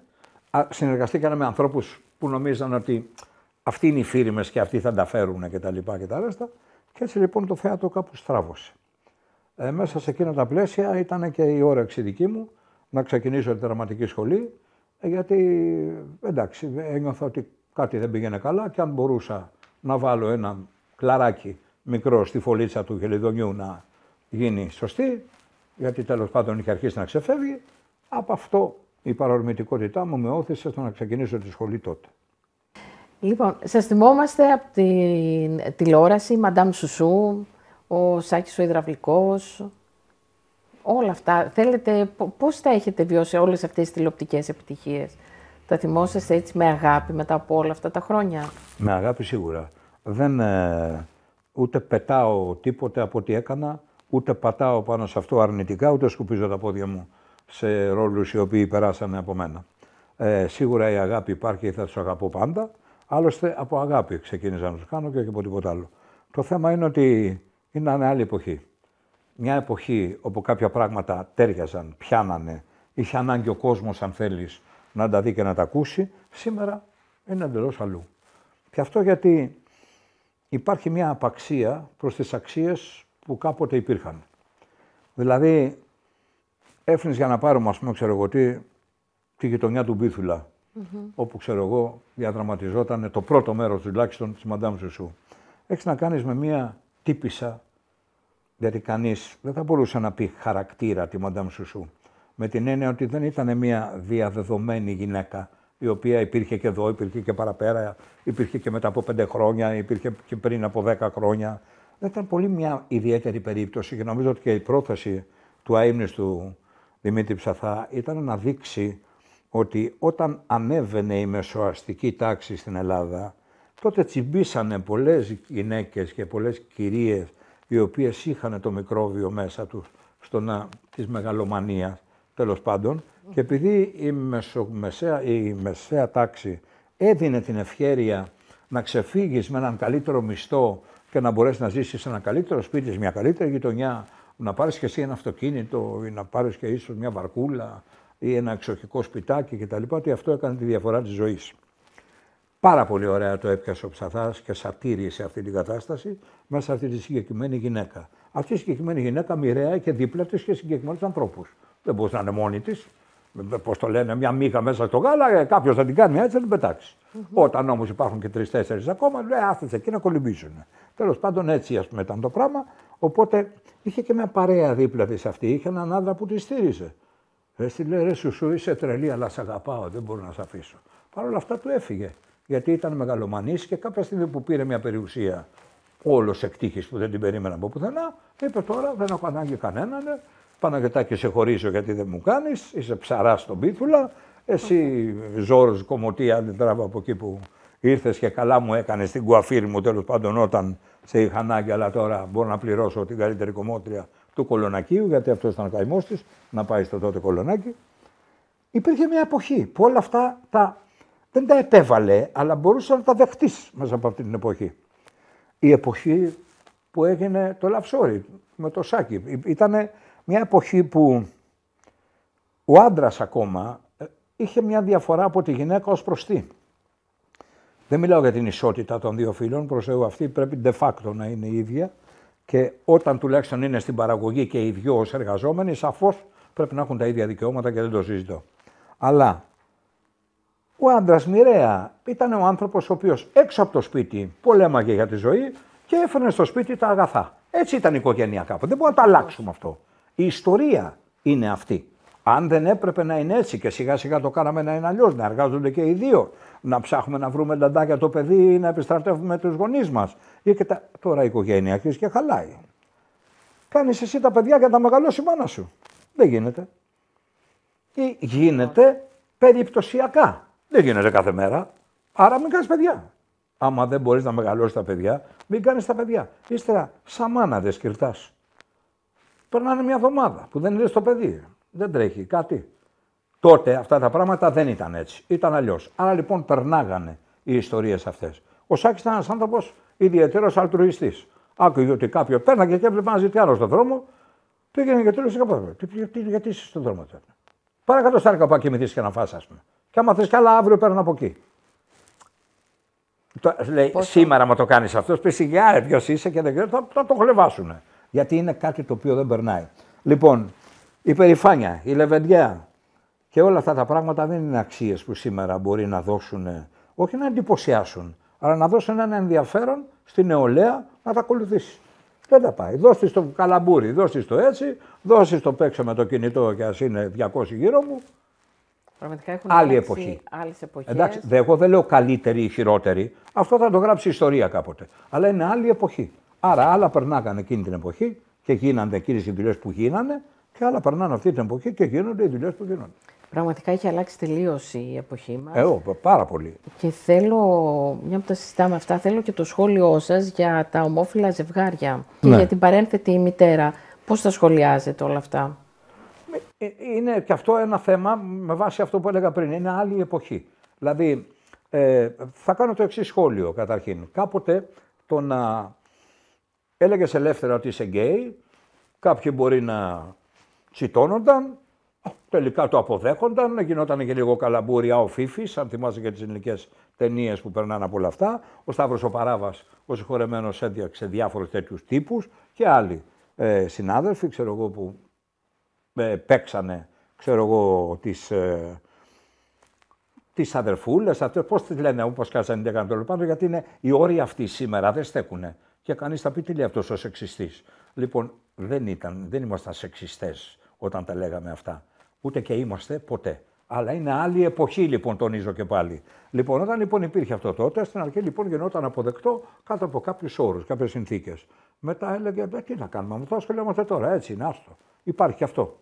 Α, Συνεργαστήκανε με ανθρώπους που νομίζαν ότι αυτοί είναι οι φίρμε και αυτοί θα τα φέρουν και τα λοιπά και τα ρέστα. Και έτσι λοιπόν το θέατρο κάπου στράβωσε. Ε, μέσα σε εκείνα τα πλαίσια ήταν και η όρεξη δική μου να ξεκινήσω τη δραματική σχολή. ε, γιατί εντάξει, ένιωθα ότι κάτι δεν πήγαινε καλά και αν μπορούσα να βάλω ένα κλαράκι μικρό στη φωλίτσα του χελιδονιού να γίνει σωστή, γιατί τέλος πάντων είχε αρχίσει να ξεφεύγει, από αυτό η παρορμητικότητά μου με όθησε στο να ξεκινήσω τη σχολή τότε. Λοιπόν, σας θυμόμαστε από την τηλεόραση, Μαντάμ Σουσού, ο Σάκης ο Ιδραυλικός, όλα αυτά. Θέλετε, π- πώς τα έχετε βιώσει όλες αυτές τις τηλεοπτικές επιτυχίες; Τα θυμόσαστε έτσι με αγάπη μετά από όλα αυτά τα χρόνια; Με αγάπη σίγουρα. Δεν, ε, ούτε πετάω τίποτε από ό,τι έκανα, ούτε πατάω πάνω σε αυτό αρνητικά, ούτε σκουπίζω τα πόδια μου σε ρόλους οι οποίοι περάσανε από μένα. Ε, σίγουρα η αγάπη υπάρχει, θα τους αγαπώ πάντα. Άλλωστε από αγάπη ξεκίνησα να τους κάνω και όχι από τίποτα άλλο. Το θέμα είναι ότι είναι μια άλλη εποχή. Μια εποχή όπου κάποια πράγματα τέριαζαν, πιάνανε, είχε ανάγκη ο κόσμος αν θέλεις να τα δει και να τα ακούσει. Σήμερα είναι εντελώς αλλού. Και αυτό γιατί υπάρχει μια απαξία προς τις αξίες που κάποτε υπήρχαν. Δηλαδή, έφυγε για να πάρουμε, ας πούμε, ξέρω εγώ τι, τη γειτονιά του μπιθουλα όπου ξέρω εγώ διαδραματιζόταν το πρώτο μέρος τουλάχιστον της Μαντάμ Ζουσού. Έχεις να κάνεις με μία τύπησα, γιατί κανείς δεν θα μπορούσε να πει χαρακτήρα τη Μαντάμ Σουσού. Με την έννοια ότι δεν ήταν μία διαδεδομένη γυναίκα, η οποία υπήρχε και εδώ, υπήρχε και παραπέρα, υπήρχε και μετά από πέντε χρόνια, υπήρχε και πριν από δέκα χρόνια. Δεν ήταν πολύ μια ιδιαίτερη περίπτωση και νομίζω ότι και η πρόθεση του αείμνηστου Δημήτρη Ψαθά ήταν να δείξει ότι όταν ανέβαινε η μεσοαστική τάξη στην Ελλάδα, τότε τσιμπήσανε πολλές γυναίκες και πολλές κυρίες οι οποίες είχαν το μικρόβιο μέσα τους στο να, της μεγαλομανίας, τέλος πάντων, και επειδή η, μεσομεσαία, η μεσαία τάξη έδινε την ευχέρεια να ξεφύγεις με έναν καλύτερο μισθό και να μπορέσεις να ζήσεις σε ένα καλύτερο σπίτι, σε μια καλύτερη γειτονιά, να πάρεις και εσύ ένα αυτοκίνητο ή να πάρεις και ίσως μια βαρκούλα ή ένα εξοχικό σπιτάκι κτλ. Ότι αυτό έκανε τη διαφορά της ζωής. Πάρα πολύ ωραία το έπιασε ο Ψαθάς και σατήρισε αυτή την κατάσταση μέσα σε αυτή τη συγκεκριμένη γυναίκα. Αυτή η συγκεκριμένη γυναίκα μοιραία και δίπλα της και συγκεκριμένους ανθρώπους. Δεν μπορούσε να είναι μόνη της. Πώς το λένε, μια μύχα μέσα στο γάλα, ε, κάποιος θα την κάνει έτσι, θα την πετάξει. Όταν όμως υπάρχουν και τρει-τέσσερι ακόμα, λέει άφησε εκεί να κολυμπήσουν. Τέλος πάντων έτσι ας πούμε ήταν το πράγμα. Οπότε είχε και μια παρέα δίπλα της αυτή. Είχε έναν άντρα που τη στήριζε. Ρε στη λέει, ρε σου, σου είσαι τρελή, αλλά σε αγαπάω, δεν μπορώ να σε αφήσω. Παρ' όλα αυτά του έφυγε. Γιατί ήταν μεγαλομανής και κάποια στιγμή που πήρε μια περιουσία όλος εκτύχης που δεν την περίμενα από πουθενά, είπε τώρα δεν έχω ανάγκη κανέναν. Παναγετάκι σε χωρίζω γιατί δεν μου κάνεις, είσαι ψαρά στον πίθουλα. Εσύ, Ζόρζ Κομωτή, τράβα από εκεί που ήρθες και καλά μου έκανες την κουαφίρ μου τέλος πάντων όταν σε είχα ανάγκη, αλλά τώρα μπορώ να πληρώσω την καλύτερη κομμότρια του κολονακίου, γιατί αυτός ήταν ο καημός της, να πάει στο τότε κολονάκι. Υπήρχε μια εποχή που όλα αυτά τα, δεν τα επέβαλε, αλλά μπορούσε να τα δεχτείς μέσα από αυτή την εποχή. Η εποχή που έγινε το λαψόρι με το σάκι. Ήταν μια εποχή που ο άντρας ακόμα ε, είχε μια διαφορά από τη γυναίκα ως προς τι. Δεν μιλάω για την ισότητα των δύο φίλων, προς Θεού αυτή πρέπει de facto να είναι η ίδια και όταν τουλάχιστον είναι στην παραγωγή και οι δυο ως εργαζόμενοι, σαφώς πρέπει να έχουν τα ίδια δικαιώματα και δεν το συζητώ. Αλλά ο άντρας μοιραία ήταν ο άνθρωπος ο οποίος έξω από το σπίτι πολέμαγε για τη ζωή και έφερνε στο σπίτι τα αγαθά. Έτσι ήταν η οικογένεια κάποτε. Δεν μπορούμε να το αλλάξουμε αυτό. Η ιστορία είναι αυτή. Αν δεν έπρεπε να είναι έτσι και σιγά σιγά το κάναμε να είναι αλλιώς, να εργάζονται και οι δύο, να ψάχνουμε να βρούμε λαντάκια το παιδί ή να επιστρατεύουμε τους γονείς μας. Τα... Τώρα η οικογένεια αρχίζει και χαλάει. Κάνεις εσύ τα παιδιά για να μεγαλώσει η μάνα σου. Δεν γίνεται. Ή γίνεται περιπτωσιακά. Δεν γίνεται κάθε μέρα. Άρα μην κάνει παιδιά. Άμα δεν μπορεί να μεγαλώσει τα παιδιά, μην κάνει τα παιδιά. Ύστερα, σαν μάνα δεν σκυρτά. Περνάνε μια εβδομάδα που δεν είναι στο παιδί. Δεν τρέχει κάτι. Τότε αυτά τα πράγματα δεν ήταν έτσι. Ήταν αλλιώ. Άρα λοιπόν περνάγανε οι ιστορίε αυτέ. Ο Σάκη ήταν ένα άνθρωπο ιδιαίτερο αλτρουιστή. Άκουγε ότι κάποιο πέρναγε και έβλεπε ένα ζητή άλλο στον δρόμο, πήγαινε και του έλεγε: Τι, γιατί είσαι στον δρόμο τώρα. Πάρε κάτω στάρκα που κοιμηθεί και να φας, α πούμε. Και άμα θες κι άλλα, αύριο παίρνω από εκεί. Το, λέει, Πόσο... σήμερα μου το κάνεις αυτό, πει σιγά, ποιος είσαι και δεν ξέρω, θα, θα το χλεβάσουν. Γιατί είναι κάτι το οποίο δεν περνάει. Λοιπόν, η περηφάνεια, η λεβεντιά και όλα αυτά τα πράγματα δεν είναι αξίες που σήμερα μπορεί να δώσουν, όχι να εντυπωσιάσουν, αλλά να δώσουν ένα ενδιαφέρον στη νεολαία να τα ακολουθήσει. Δεν τα πάει. Δώστε το καλαμπούρι, δώστε το έτσι, δώστε το παίξω με το κινητό και ας είναι 200 γύρω μου. Πραγματικά έχουν άλλη εποχή. Άλλες εποχές. Εντάξει, εγώ δεν λέω καλύτερη ή χειρότερη. Αυτό θα το γράψει η ιστορία κάποτε. Αλλά είναι άλλη εποχή. Άρα άλλα περνάγανε εκείνη την εποχή και γίνανε εκείνες οι δουλειές που γίνανε και άλλα περνάνε αυτή την εποχή και γίνονται οι δουλειές που γίνονται. Πραγματικά έχει αλλάξει τελείως η εποχή μας. Εγώ, πάρα πολύ. Και θέλω, μια που τα συζητάμε αυτά, θέλω και το σχόλιο σας για τα ομόφυλα ζευγάρια και ναι. για την παρένθετη μητέρα. Πώς τα σχολιάζετε όλα αυτά; Ε, είναι και αυτό ένα θέμα με βάση αυτό που έλεγα πριν. Είναι άλλη εποχή. Δηλαδή, ε, θα κάνω το εξής σχόλιο καταρχήν. Κάποτε το να έλεγες ελεύθερα ότι είσαι γκέι, κάποιοι μπορεί να τσιτώνονταν, τελικά το αποδέχονταν, γινόταν και λίγο καλαμπούρια ο Φίφης, αν θυμάσαι και τις ελληνικές ταινίες που περνάνε από όλα αυτά. Ο Σταύρος ο Παράβας, ο συγχωρεμένος έδιαξε διάφορους τέτοιους τύπους και άλλοι ε, συνάδελφοι, ξέρω εγώ που ε, παίξανε, ξέρω εγώ, τις, ε, τις αδερφούλες, αυτές, πώς τις λένε, όπως κάτσανε και έκαναν το πάντων, γιατί είναι οι όροι αυτοί σήμερα δεν στέκουνε. Και κανείς θα πει τι λέει αυτός ο σεξιστής. Λοιπόν, δεν, ήταν, δεν ήμασταν σεξιστές όταν τα λέγαμε αυτά. Ούτε και είμαστε ποτέ. Αλλά είναι άλλη εποχή λοιπόν, τονίζω και πάλι. Λοιπόν, όταν λοιπόν υπήρχε αυτό τότε, στην αρχή λοιπόν γινόταν αποδεκτό κάτω από κάποιους όρους, κάποιες συνθήκες. Μετά έλεγε, «Ε, τι να κάνουμε, αυτό ασχολιόμαστε τώρα, έτσι είναι, άστο. Υπάρχει και αυτό.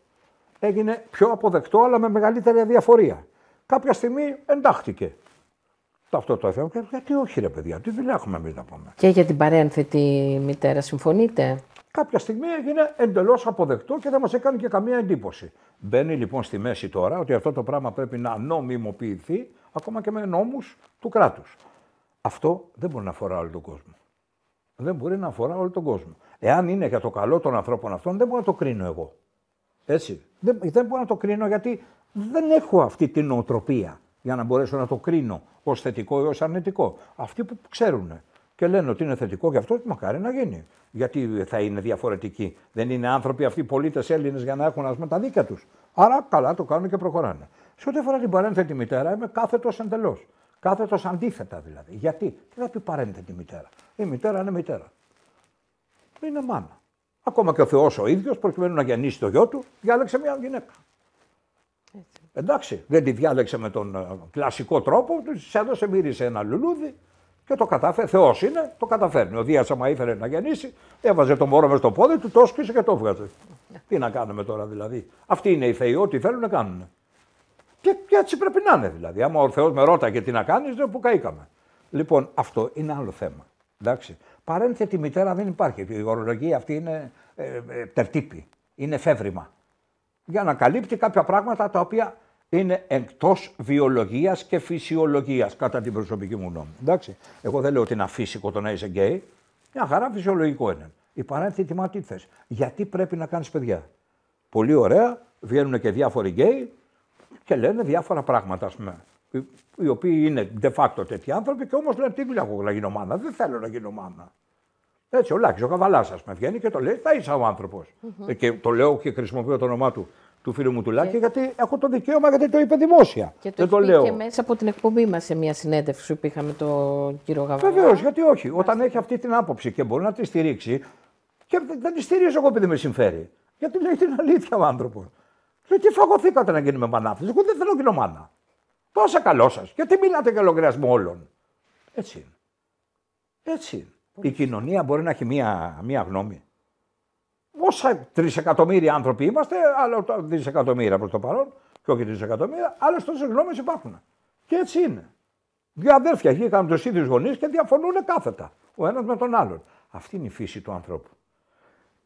Έγινε πιο αποδεκτό, αλλά με μεγαλύτερη διαφορία. Κάποια στιγμή εντάχθηκε αυτό το θέμα. Γιατί όχι, ρε παιδιά, τι δουλειά έχουμε εμείς να πούμε; Και για την παρένθετη μητέρα, συμφωνείτε; Κάποια στιγμή έγινε εντελώς αποδεκτό και δεν μας έκανε και καμία εντύπωση. Μπαίνει λοιπόν στη μέση τώρα ότι αυτό το πράγμα πρέπει να νομιμοποιηθεί ακόμα και με νόμους του κράτους. Αυτό δεν μπορεί να αφορά όλο τον κόσμο. Δεν μπορεί να αφορά όλο τον κόσμο. Εάν είναι για το καλό των ανθρώπων αυτών, δεν μπορώ να το κρίνω εγώ. Έτσι. Δεν, δεν μπορώ να το κρίνω γιατί δεν έχω αυτή την νοοτροπία για να μπορέσω να το κρίνω ως θετικό ή ως αρνητικό. Αυτοί που ξέρουν και λένε ότι είναι θετικό και αυτό, μακάρι να γίνει. Γιατί θα είναι διαφορετικοί. Δεν είναι άνθρωποι αυτοί πολίτες Έλληνες για να έχουν ας πούμε, τα δίκαια τους. Άρα καλά το κάνουν και προχωράνε. Σε ό,τι αφορά την παρένθετη μητέρα, είμαι κάθετος εντελώς. Κάθετος αντίθετα δηλαδή. Γιατί, τι θα πει παρένθετη μητέρα. Η μητέρα είναι μητέρα. Είναι μάνα. Ακόμα και ο Θεός ο ίδιος, προκειμένου να γεννήσει το γιο του, διάλεξε μια γυναίκα. Έτσι. Εντάξει, δεν τη διάλεξε με τον ε, κλασικό τρόπο, της έδωσε, μύρισε ένα λουλούδι και το κατάφερε. Θεός είναι, το καταφέρνει. Ο Δίας, άμα ήθελε να γεννήσει, έβαζε το μόρο μες στο πόδι του, το σκίσε και το έβγαζε. Τι να κάνουμε τώρα δηλαδή. Αυτοί είναι οι Θεοί, ό,τι θέλουν να κάνουν. Και, και έτσι πρέπει να είναι δηλαδή. Άμα ο Θεός με ρώτα και τι να κάνεις, δεν που καήκαμε. Λοιπόν, αυτό είναι άλλο θέμα. Εντάξει. Παρένθετη μητέρα δεν υπάρχει. Η ορολογία αυτή είναι ε, ε, τερτύπη. Είναι φεύρημα. Για να καλύπτει κάποια πράγματα τα οποία είναι εκτός βιολογίας και φυσιολογίας, κατά την προσωπική μου γνώμη. Εντάξει. Εγώ δεν λέω ότι είναι αφύσικο το να είσαι γκέι. Μια χαρά φυσιολογικό είναι. Η παρένθετη μα τι θες. Γιατί πρέπει να κάνεις παιδιά. Πολύ ωραία, βγαίνουν και διάφοροι γκέι και λένε διάφορα πράγματα, ας πούμε. Οι οποίοι είναι de facto τέτοιοι άνθρωποι και όμως λένε τι δουλειά έχω να γίνω μάνα. Δεν θέλω να γίνω μάνα. Έτσι, ο Λάκη, ο Καβαλάς, α πούμε, βγαίνει και το λέει, θα είσαι ο άνθρωπος. Mm-hmm. Και το λέω και χρησιμοποιώ το όνομά του του φίλου μου του Λάκη, γιατί έχω το δικαίωμα γιατί το είπε δημόσια. Και το, Δεν το λέω. και μέσα από την εκπομπή μας σε μια συνέντευξη που είχαμε τον κύριο Γαβάλα. Βεβαίως, γιατί όχι. Όταν έχει αυτή την άποψη και μπορεί να τη στηρίξει. Και δεν τη στηρίζω εγώ επειδή με συμφέρει. Γιατί λέει την αλήθεια ο άνθρωπος. Λέει τι φαγωθήκατε να γίνουμε μανάφτε. Εγώ δεν θέλω να γίνω μάνα. Τόσα καλό σας. Γιατί μιλάτε για λογαριασμό όλων. Έτσι είναι. Έτσι είναι. Η κοινωνία μπορεί να έχει μία, μία γνώμη. Όσα τρισεκατομμύρια άνθρωποι είμαστε, άλλο δισεκατομμύρια προς το παρόν, και όχι τρισεκατομμύρια, άλλες τόσες γνώμες υπάρχουν. Και έτσι είναι. Δύο αδέρφια βγήκαν τους ίδιους γονείς και διαφωνούν κάθετα ο ένας με τον άλλον. Αυτή είναι η φύση του ανθρώπου.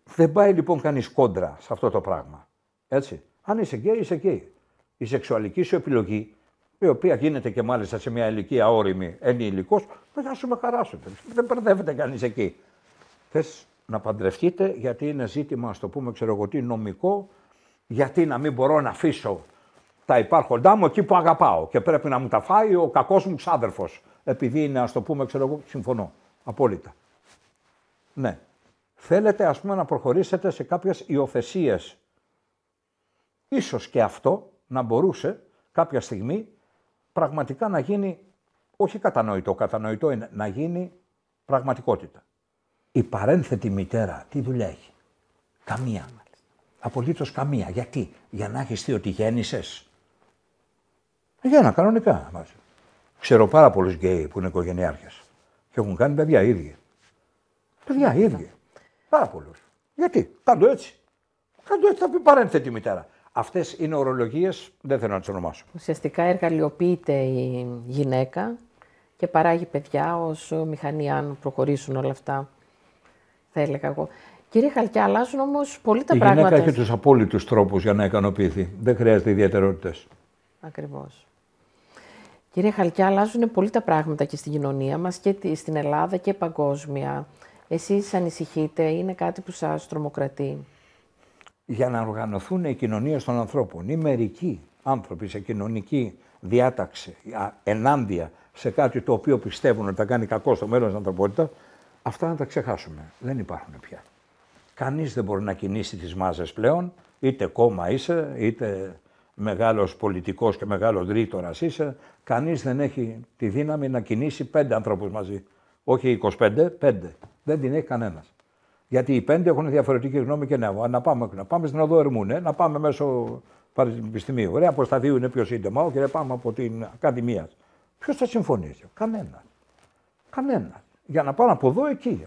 Δεν πάει λοιπόν κανείς κόντρα σε αυτό το πράγμα. Έτσι. Αν είσαι γκέι, είσαι γκέι. Η σεξουαλική σου επιλογή, η οποία γίνεται και μάλιστα σε μια ηλικία ώριμη ενήλικος, με γεια σου με χαρά σου. Δεν μπερδεύεται κανείς εκεί. Θες να παντρευτείτε γιατί είναι ζήτημα, ας το πούμε, ξέρω εγώ τι, νομικό, γιατί να μην μπορώ να αφήσω τα υπάρχοντά μου εκεί που αγαπάω και πρέπει να μου τα φάει ο κακός μου ξάδερφος, επειδή είναι, ας το πούμε, ξέρω εγώ, συμφωνώ, απόλυτα. Ναι. Θέλετε, ας πούμε, να προχωρήσετε σε κάποιες υιοθεσίες. Ίσως και αυτό να μπορούσε κάποια στιγμή πραγματικά να γίνει, όχι κατανοητό, κατανοητό είναι, να γίνει πραγματικότητα. Η παρένθετη μητέρα τι δουλειά έχει; Καμία. Απολύτως καμία. Γιατί, για να έχεις ότι γέννησες. Για να κανονικά. Ξέρω πάρα πολλούς γκέι που είναι οικογενειάρχες και έχουν κάνει παιδιά ίδια. Παιδιά ίδια. Πάρα πολλούς. Γιατί, κάντο έτσι. Κάντο έτσι θα πει παρένθετη μητέρα. Αυτές είναι ορολογίες, δεν θέλω να τις ονομάσω. Ουσιαστικά εργαλειοποιείται η γυναίκα και παράγει παιδιά ως μηχανή αν προχωρήσουν όλα αυτά θα έλεγα εγώ. Κύριε Χαλκιά, αλλάζουν όμως πολύ τα η πράγματα. Η γυναίκα έχει τους απόλυτους τρόπους για να ικανοποιηθεί. Δεν χρειάζεται ιδιαιτερότητες. Ακριβώς. Κύριε Χαλκιά, αλλάζουν πολύ τα πράγματα και στην κοινωνία μας και στην Ελλάδα και παγκόσμια. Εσείς ανησυχείτε, είναι κάτι που σας τρομοκρατεί. Για να οργανωθούν οι κοινωνίες των ανθρώπων ή μερικοί άνθρωποι σε κοινωνική διάταξη ενάντια σε κάτι το οποίο πιστεύουν ότι θα κάνει κακό στο μέλλον τη ανθρωπότητα, Αυτά να τα ξεχάσουμε. Δεν υπάρχουν πια. Κανείς δεν μπορεί να κινήσει τις μάζες πλέον είτε κόμμα είσαι, είτε μεγάλος πολιτικός και μεγάλος ρήτορας είσαι, κανείς δεν έχει τη δύναμη να κινήσει πέντε ανθρώπους μαζί. Όχι 25, πέντε. Δεν την έχει κανένας. Γιατί οι πέντε έχουν διαφορετική γνώμη και νεύμα. Να πάμε, να πάμε στην οδό Ερμούνε, να πάμε μέσω πανεπιστημίου. Ωραία, από τα δύο είναι πιο σύντομα. Όχι, να πάμε από την Ακαδημίας. Ποιος θα συμφωνήσει, Κανένας. Κανένας. Για να πάμε από εδώ εκεί.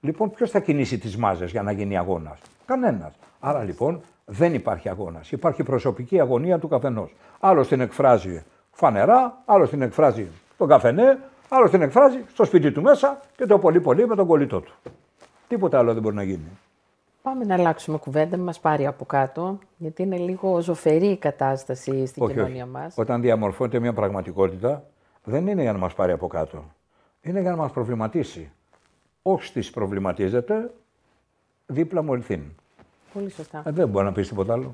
Λοιπόν, ποιος θα κινήσει τις μάζες για να γίνει αγώνας; Κανένας. Άρα λοιπόν δεν υπάρχει αγώνας. Υπάρχει προσωπική αγωνία του καθενός. Άλλος την εκφράζει φανερά, άλλος την εκφράζει τον καφενέ, άλλος την εκφράζει στο σπίτι του μέσα και το πολύ πολύ με τον κολλητό του. Τίποτα άλλο δεν μπορεί να γίνει. Πάμε να αλλάξουμε κουβέντα, μας πάρει από κάτω, γιατί είναι λίγο ζωφερή η κατάσταση στην όχι, κοινωνία μας. Όταν διαμορφώνεται μια πραγματικότητα, δεν είναι για να μας πάρει από κάτω. Είναι για να μας προβληματίσει. Όσοι τη προβληματίζεται, δίπλα μου ελθύν. Πολύ σωστά. Ε, δεν μπορεί να πεις τίποτα άλλο.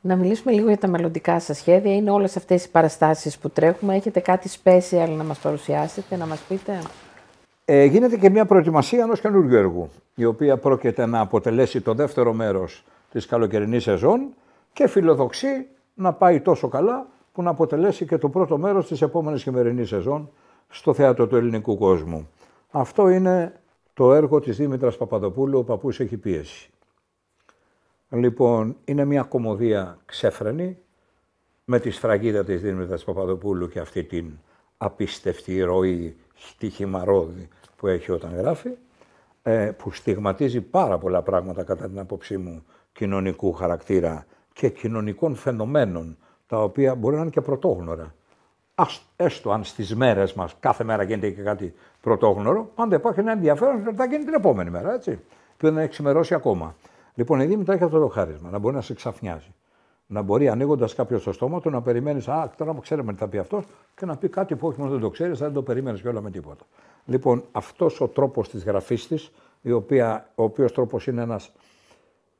Να μιλήσουμε λίγο για τα μελλοντικά σας σχέδια. Είναι όλες αυτές οι παραστάσεις που τρέχουμε. Έχετε κάτι special να μας παρουσιάσετε, να μας πείτε; Ε, γίνεται και μια προετοιμασία ενός καινούργιου έργου, η οποία πρόκειται να αποτελέσει το δεύτερο μέρος της καλοκαιρινής σεζόν και φιλοδοξεί να πάει τόσο καλά που να αποτελέσει και το πρώτο μέρος της επόμενης χειμερινής σεζόν στο θέατρο του ελληνικού κόσμου. Αυτό είναι το έργο της Δήμητρας Παπαδοπούλου, ο παππούς έχει πίεση. Λοιπόν, είναι μια κομμωδία ξέφρενη, με τη σφραγίδα της Δήμητρας Παπαδοπούλου και αυτή την απίστευτη ροή στοιχημαρόδη που έχει όταν γράφει, ε, που στιγματίζει πάρα πολλά πράγματα κατά την άποψή μου κοινωνικού χαρακτήρα και κοινωνικών φαινομένων, τα οποία μπορεί να είναι και πρωτόγνωρα. Ας, έστω αν στις μέρες μας κάθε μέρα γίνεται και κάτι πρωτόγνωρο, πάντα υπάρχει ένα ενδιαφέρον θα γίνει την επόμενη μέρα, έτσι, που δεν έχει ξημερώσει ακόμα. Λοιπόν, η Δήμητρα έχει αυτό το χάρισμα, να μπορεί να σε ξαφνιάζει να μπορεί ανοίγοντας κάποιος το στόμα του να περιμένεις, Α, τώρα που ξέρουμε τι θα πει αυτός, και να πει κάτι που όχι μόνο δεν το ξέρεις, δεν το περίμενε κιόλα με τίποτα. Λοιπόν, αυτός ο τρόπος της γραφής της, ο οποίος τρόπος είναι ένας,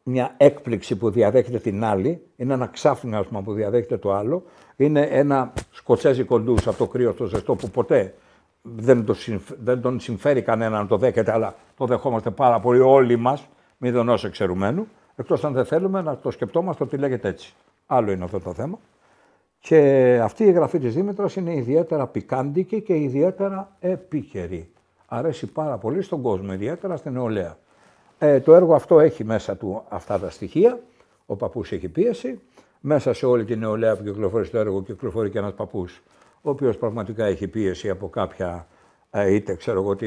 μια έκπληξη που διαδέχεται την άλλη, είναι ένα ξάφνιασμα που διαδέχεται το άλλο, είναι ένα σκοτσέζι κοντούς από το κρύο στο ζεστό που ποτέ δεν, το δεν τον συμφέρει κανένα να το δέχεται, αλλά το δεχόμαστε πάρα πολύ όλοι μας, μη δονό εξαιρουμένου. Εκτός αν δεν θέλουμε να το σκεπτόμαστε ότι λέγεται έτσι. Άλλο είναι αυτό το θέμα. Και αυτή η γραφή της Δήμητρας είναι ιδιαίτερα πικάντικη και ιδιαίτερα επίκαιρη. Αρέσει πάρα πολύ στον κόσμο, ιδιαίτερα στην νεολαία. Ε, το έργο αυτό έχει μέσα του αυτά τα στοιχεία. Ο παππούς έχει πίεση. Μέσα σε όλη την νεολαία που κυκλοφορεί στο έργο κυκλοφορεί και ένας παππούς, ο οποίος πραγματικά έχει πίεση από κάποια, ε, είτε ξέρω εγώ τι,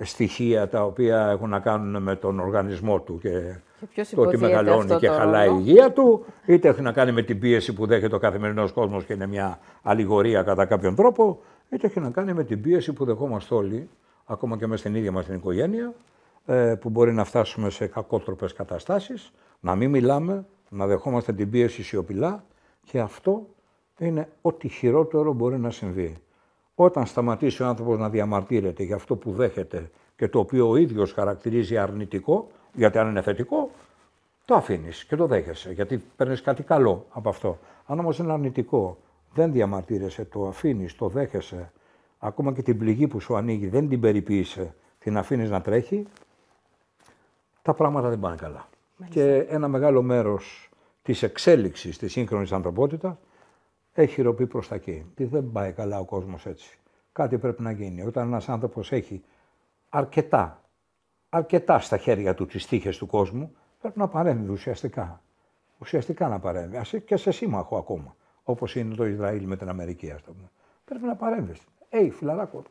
στοιχεία τα οποία έχουν να κάνουν με τον οργανισμό του και, και το ότι μεγαλώνει και χαλάει η υγεία του, είτε έχει να κάνει με την πίεση που δέχεται ο καθημερινός κόσμος και είναι μια αλληγορία κατά κάποιον τρόπο, είτε έχει να κάνει με την πίεση που δεχόμαστε όλοι, ακόμα και μέσα στην ίδια μας την οικογένεια, ε, που μπορεί να φτάσουμε σε κακότροπες καταστάσεις, να μην μιλάμε, να δεχόμαστε την πίεση σιωπηλά και αυτό είναι ό,τι χειρότερο μπορεί να συμβεί. Όταν σταματήσει ο άνθρωπος να διαμαρτύρεται για αυτό που δέχεται και το οποίο ο ίδιος χαρακτηρίζει αρνητικό, γιατί αν είναι θετικό, το αφήνεις και το δέχεσαι, γιατί παίρνεις κάτι καλό από αυτό. Αν όμως είναι αρνητικό, δεν διαμαρτύρεσαι, το αφήνεις, το δέχεσαι, ακόμα και την πληγή που σου ανοίγει, δεν την περιποίησε, την αφήνεις να τρέχει, τα πράγματα δεν πάνε καλά. Και ένα μεγάλο μέρος της εξέλιξης της σύγχρονης ανθρωπότητας έχει ροπεί προς τα εκεί. Και δεν πάει καλά ο κόσμος έτσι. Κάτι πρέπει να γίνει. Όταν ένας άνθρωπος έχει αρκετά, αρκετά στα χέρια του τις τύχες του κόσμου, πρέπει να παρέμβει ουσιαστικά. Ουσιαστικά να παρέμβει. Και σε σύμμαχο ακόμα. Όπως είναι το Ισραήλ με την Αμερική, ας πούμε. Πρέπει να παρέμβεις. Ε, φιλαράκο.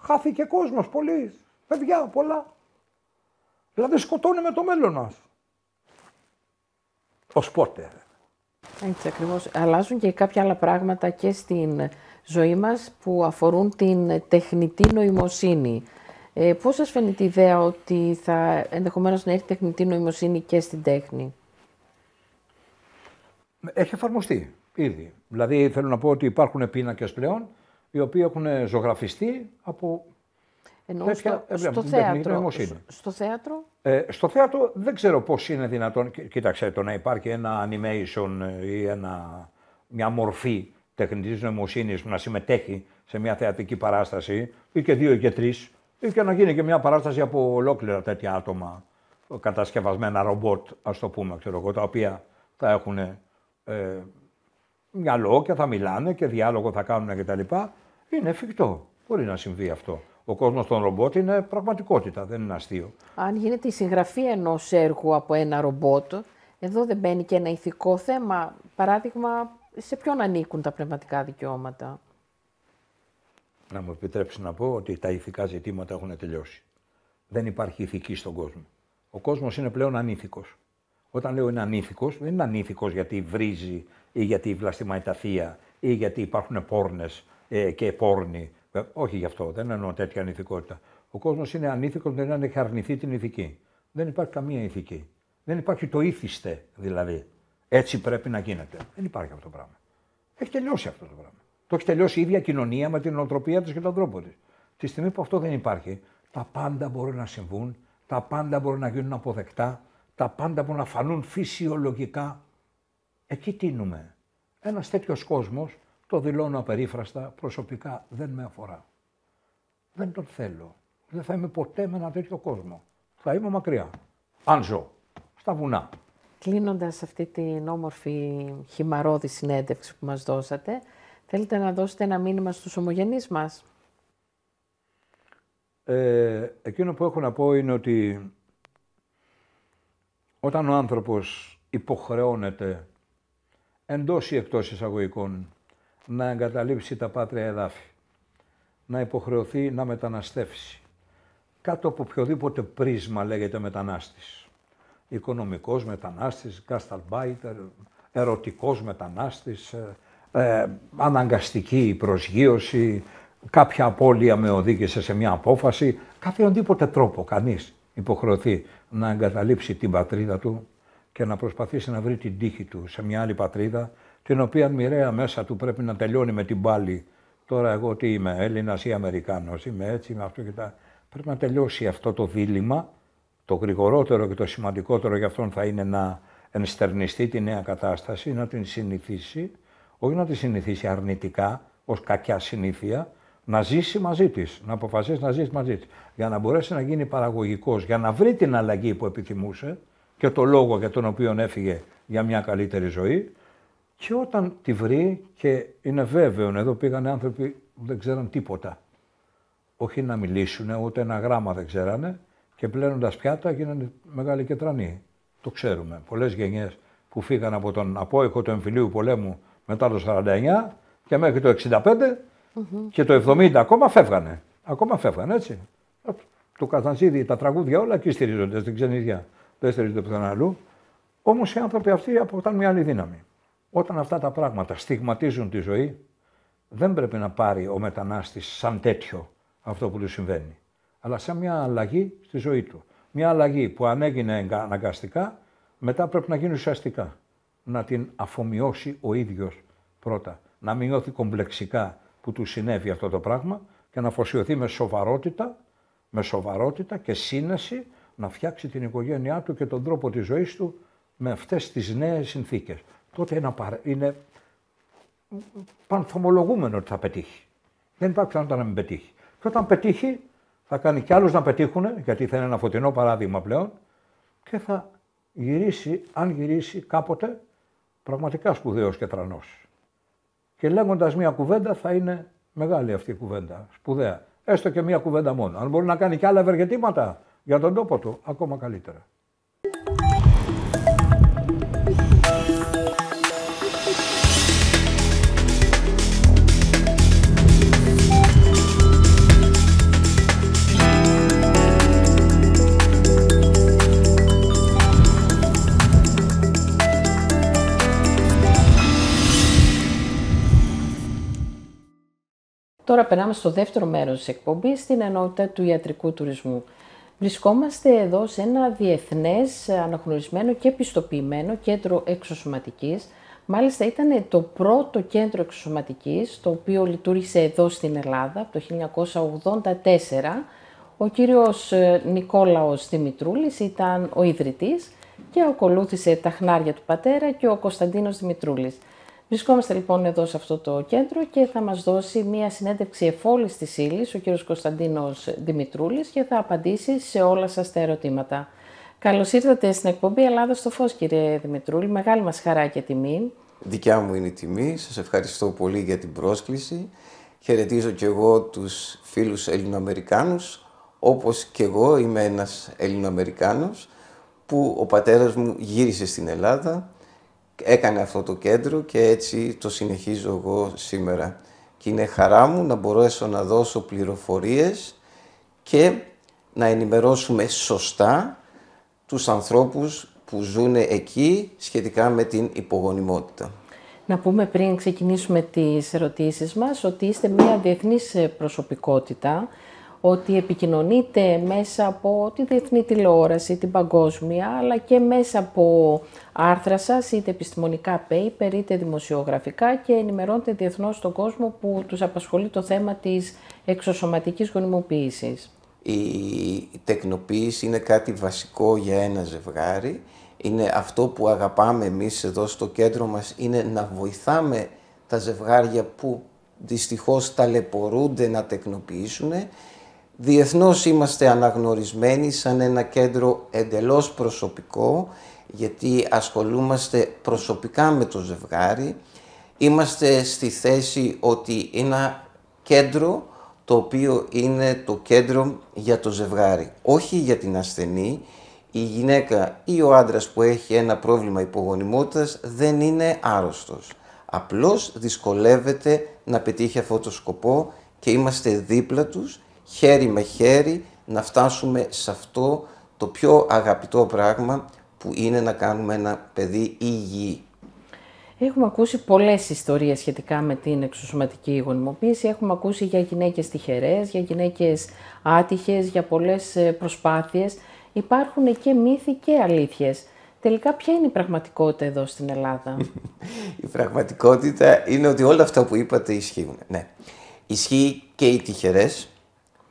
Χάθηκε κόσμος πολύ. Παιδιά, πολλά. Δηλαδή σκοτώνει το μέλλον μας. Ω πότε. Έτσι ακριβώς. Αλλάζουν και κάποια άλλα πράγματα και στην ζωή μας που αφορούν την τεχνητή νοημοσύνη. Ε, πώς σας φαίνεται η ιδέα ότι θα ενδεχομένως να έχει τεχνητή νοημοσύνη και στην τέχνη; Έχει εφαρμοστεί ήδη. Δηλαδή θέλω να πω ότι υπάρχουν πίνακες πλέον οι οποίοι έχουν ζωγραφιστεί από Εννοώ στο, στο, θέατρο. Στο θέατρο; Ε, στο θέατρο δεν ξέρω πώς είναι δυνατόν, κοίταξε, το να υπάρχει ένα animation ή ένα, μια μορφή τεχνητής νοημοσύνης που να συμμετέχει σε μια θεατρική παράσταση ή και δύο ή και τρεις ή και να γίνει και μια παράσταση από ολόκληρα τέτοια άτομα κατασκευασμένα ρομπότ, ας το πούμε, ξέρω εγώ, τα οποία θα έχουν ε, μυαλό και θα μιλάνε και διάλογο θα κάνουν κτλ. Είναι εφικτό. Μπορεί να συμβεί αυτό. Ο κόσμος των ρομπότ είναι πραγματικότητα, δεν είναι αστείο. Αν γίνεται η συγγραφή ενός έργου από ένα ρομπότ, εδώ δεν μπαίνει και ένα ηθικό θέμα. Παράδειγμα, σε ποιον ανήκουν τα πνευματικά δικαιώματα; Να μου επιτρέψεις να πω ότι τα ηθικά ζητήματα έχουν τελειώσει. Δεν υπάρχει ηθική στον κόσμο. Ο κόσμος είναι πλέον ανήθικος. Όταν λέω είναι ανήθικος, δεν είναι ανήθικος γιατί βρίζει ή γιατί βλαστημάει τα θεία ή γιατί υπάρχουν πόρνες ε, και πόρνοι. Ε, όχι γι' αυτό, δεν εννοώ τέτοια ανηθικότητα. Ο κόσμος είναι ανήθικος, δεν έχει αρνηθεί την ηθική. Δεν υπάρχει καμία ηθική. Δεν υπάρχει το ήθιστε δηλαδή. Έτσι πρέπει να γίνεται. Δεν υπάρχει αυτό το πράγμα. Έχει τελειώσει αυτό το πράγμα. Το έχει τελειώσει η ίδια κοινωνία με την νοοτροπία της και τον τρόπο της. Τη στιγμή που αυτό δεν υπάρχει, τα πάντα μπορούν να συμβούν, τα πάντα μπορούν να γίνουν αποδεκτά, τα πάντα μπορούν να φανούν φυσιολογικά. Εκεί τίνουμε. Ένας τέτοιος κόσμος, το δηλώνω απερίφραστα, προσωπικά δεν με αφορά. Δεν τον θέλω. Δεν θα είμαι ποτέ με ένα τέτοιο κόσμο. Θα είμαι μακριά. Αν ζω. Στα βουνά. Κλείνοντας αυτή την όμορφη χυμαρόδη συνέντευξη που μας δώσατε, θέλετε να δώσετε ένα μήνυμα στους ομογενείς μας; Ε, εκείνο που έχω να πω είναι ότι όταν ο άνθρωπος υποχρεώνεται εντός ή εκτός εισαγωγικών να εγκαταλείψει τα πάτρια εδάφη, να υποχρεωθεί να μεταναστεύσει, κάτω από οποιοδήποτε πρίσμα λέγεται μετανάστης, οικονομικός μετανάστης, γκασταλμπάιτερ, ερωτικός μετανάστης, ε, ε, αναγκαστική προσγείωση, κάποια απώλεια με οδήγησε σε μια απόφαση, οποιονδήποτε τρόπο κανείς υποχρεωθεί να εγκαταλείψει την πατρίδα του και να προσπαθήσει να βρει την τύχη του σε μια άλλη πατρίδα, την οποία μοιραία μέσα του πρέπει να τελειώνει με την πάλη. Τώρα εγώ τι είμαι, Έλληνας ή Αμερικάνος, είμαι έτσι, είμαι αυτό και τα... Πρέπει να τελειώσει αυτό το δίλημα, το γρηγορότερο και το σημαντικότερο για αυτόν θα είναι να ενστερνιστεί τη νέα κατάσταση, να την συνηθίσει, όχι να τη συνηθίσει αρνητικά, ως κακιά συνήθεια, να ζήσει μαζί της, να αποφασίσει να ζήσει μαζί της. Για να μπορέσει να γίνει παραγωγικός, για να βρει την αλλαγή που επιθυμούσε και το λόγο για τον οποίο έφυγε για μια καλύτερη ζωή. Και όταν τη βρει και είναι βέβαιο, εδώ πήγαν άνθρωποι που δεν ξέραν τίποτα. Όχι να μιλήσουν, ούτε ένα γράμμα δεν ξέρανε και πλένοντας πιάτα γίνανε μεγάλοι κετρανοί. Το ξέρουμε. Πολλές γενιές που φύγαν από τον απόϊχο του εμφυλίου πολέμου μετά το 49 και μέχρι το 65 και το 70 ακόμα φεύγανε. Ακόμα φεύγανε, έτσι. Το Καζαντζίδι, τα τραγούδια όλα εκεί στηρίζονται στην ξενιδιά. Δεν στηρίζονται πουθενά αλλού. Όμως οι άνθρωποι αυτοί αποκτάνε μια άλλη δύναμη. Όταν αυτά τα πράγματα στιγματίζουν τη ζωή, δεν πρέπει να πάρει ο μετανάστης σαν τέτοιο αυτό που του συμβαίνει. Αλλά σαν μια αλλαγή στη ζωή του. Μια αλλαγή που αν έγινε αναγκαστικά, μετά πρέπει να γίνει ουσιαστικά. Να την αφομοιώσει ο ίδιος πρώτα. Να μην νιώθει κομπλεξικά που του συνέβη αυτό το πράγμα και να αφοσιωθεί με σοβαρότητα, με σοβαρότητα και σύνεση να φτιάξει την οικογένειά του και τον τρόπο της ζωής του με αυτές τις νέες συνθήκες. Τότε είναι, είναι πανθομολογούμενο ότι θα πετύχει. Δεν υπάρχει πιθανότητα να μην πετύχει. Και όταν πετύχει θα κάνει κι άλλους να πετύχουν, γιατί θα είναι ένα φωτεινό παράδειγμα πλέον, και θα γυρίσει, αν γυρίσει κάποτε, πραγματικά σπουδαίος και τρανός. Και λέγοντας μία κουβέντα θα είναι μεγάλη αυτή η κουβέντα, σπουδαία. Έστω και μία κουβέντα μόνο. Αν μπορεί να κάνει και άλλα ευεργετήματα για τον τόπο του, ακόμα καλύτερα. Τώρα περνάμε στο δεύτερο μέρος της εκπομπής, στην ενότητα του ιατρικού τουρισμού. Βρισκόμαστε εδώ σε ένα διεθνές, αναγνωρισμένο και πιστοποιημένο κέντρο εξωσωματικής. Μάλιστα ήταν το πρώτο κέντρο εξωσωματικής, το οποίο λειτουργήσε εδώ στην Ελλάδα το 1984. Ο κύριος ε, Νικόλαος Δημητρούλης ήταν ο ιδρυτής και ακολούθησε τα χνάρια του πατέρα και ο Κωνσταντίνος Δημητρούλης. Βρισκόμαστε λοιπόν εδώ σε αυτό το κέντρο και θα μας δώσει μία συνέντευξη εφόλης της ύλης, ο κύριος Κωνσταντίνος Δημητρούλης και θα απαντήσει σε όλα σας τα ερωτήματα. Καλώς ήρθατε στην εκπομπή Ελλάδα στο Φως, κύριε Δημητρούλη. Μεγάλη μας χαρά και τιμή. Δικιά μου είναι η τιμή. Σας ευχαριστώ πολύ για την πρόσκληση. Χαιρετίζω και εγώ τους φίλους Ελληνοαμερικάνους, όπως και εγώ είμαι ένας Ελληνοαμερικάνος, που ο πατέρας μου γύρισε στην Ελλάδα, έκανε αυτό το κέντρο και έτσι το συνεχίζω εγώ σήμερα. Και είναι χαρά μου να μπορέσω να δώσω πληροφορίες και να ενημερώσουμε σωστά τους ανθρώπους που ζουν εκεί σχετικά με την υπογονιμότητα. Να πούμε πριν ξεκινήσουμε τις ερωτήσεις μας ότι είστε μια διεθνής προσωπικότητα, ότι επικοινωνείτε μέσα από τη διεθνή τηλεόραση, την παγκόσμια, αλλά και μέσα από άρθρα σας, είτε επιστημονικά paper, είτε δημοσιογραφικά και ενημερώνετε διεθνώς τον κόσμο που τους απασχολεί το θέμα της εξωσωματικής γονιμοποίησης η τεκνοποίηση είναι κάτι βασικό για ένα ζευγάρι. Είναι αυτό που αγαπάμε εμείς εδώ στο κέντρο μας, είναι να βοηθάμε τα ζευγάρια που δυστυχώς ταλαιπωρούνται να τεκνοποιήσουν. Διεθνώς είμαστε αναγνωρισμένοι σαν ένα κέντρο εντελώς προσωπικό, γιατί ασχολούμαστε προσωπικά με το ζευγάρι. Είμαστε στη θέση ότι είναι ένα κέντρο το οποίο είναι το κέντρο για το ζευγάρι. Όχι για την ασθενή, η γυναίκα ή ο άντρας που έχει ένα πρόβλημα υπογονιμότητας δεν είναι άρρωστος. Απλώς δυσκολεύεται να πετύχει αυτό το σκοπό και είμαστε δίπλα τους, χέρι με χέρι, να φτάσουμε σε αυτό το πιο αγαπητό πράγμα που είναι να κάνουμε ένα παιδί υγιή. Έχουμε ακούσει πολλές ιστορίες σχετικά με την εξωσωματική γονιμοποίηση. Έχουμε ακούσει για γυναίκες τυχερές, για γυναίκες άτυχες, για πολλές ε, προσπάθειες. Υπάρχουν και μύθοι και αλήθειες. Τελικά ποια είναι η πραγματικότητα εδώ στην Ελλάδα; η πραγματικότητα είναι ότι όλα αυτά που είπατε ισχύουν. Ναι. Ισχύει και οι τυχερές που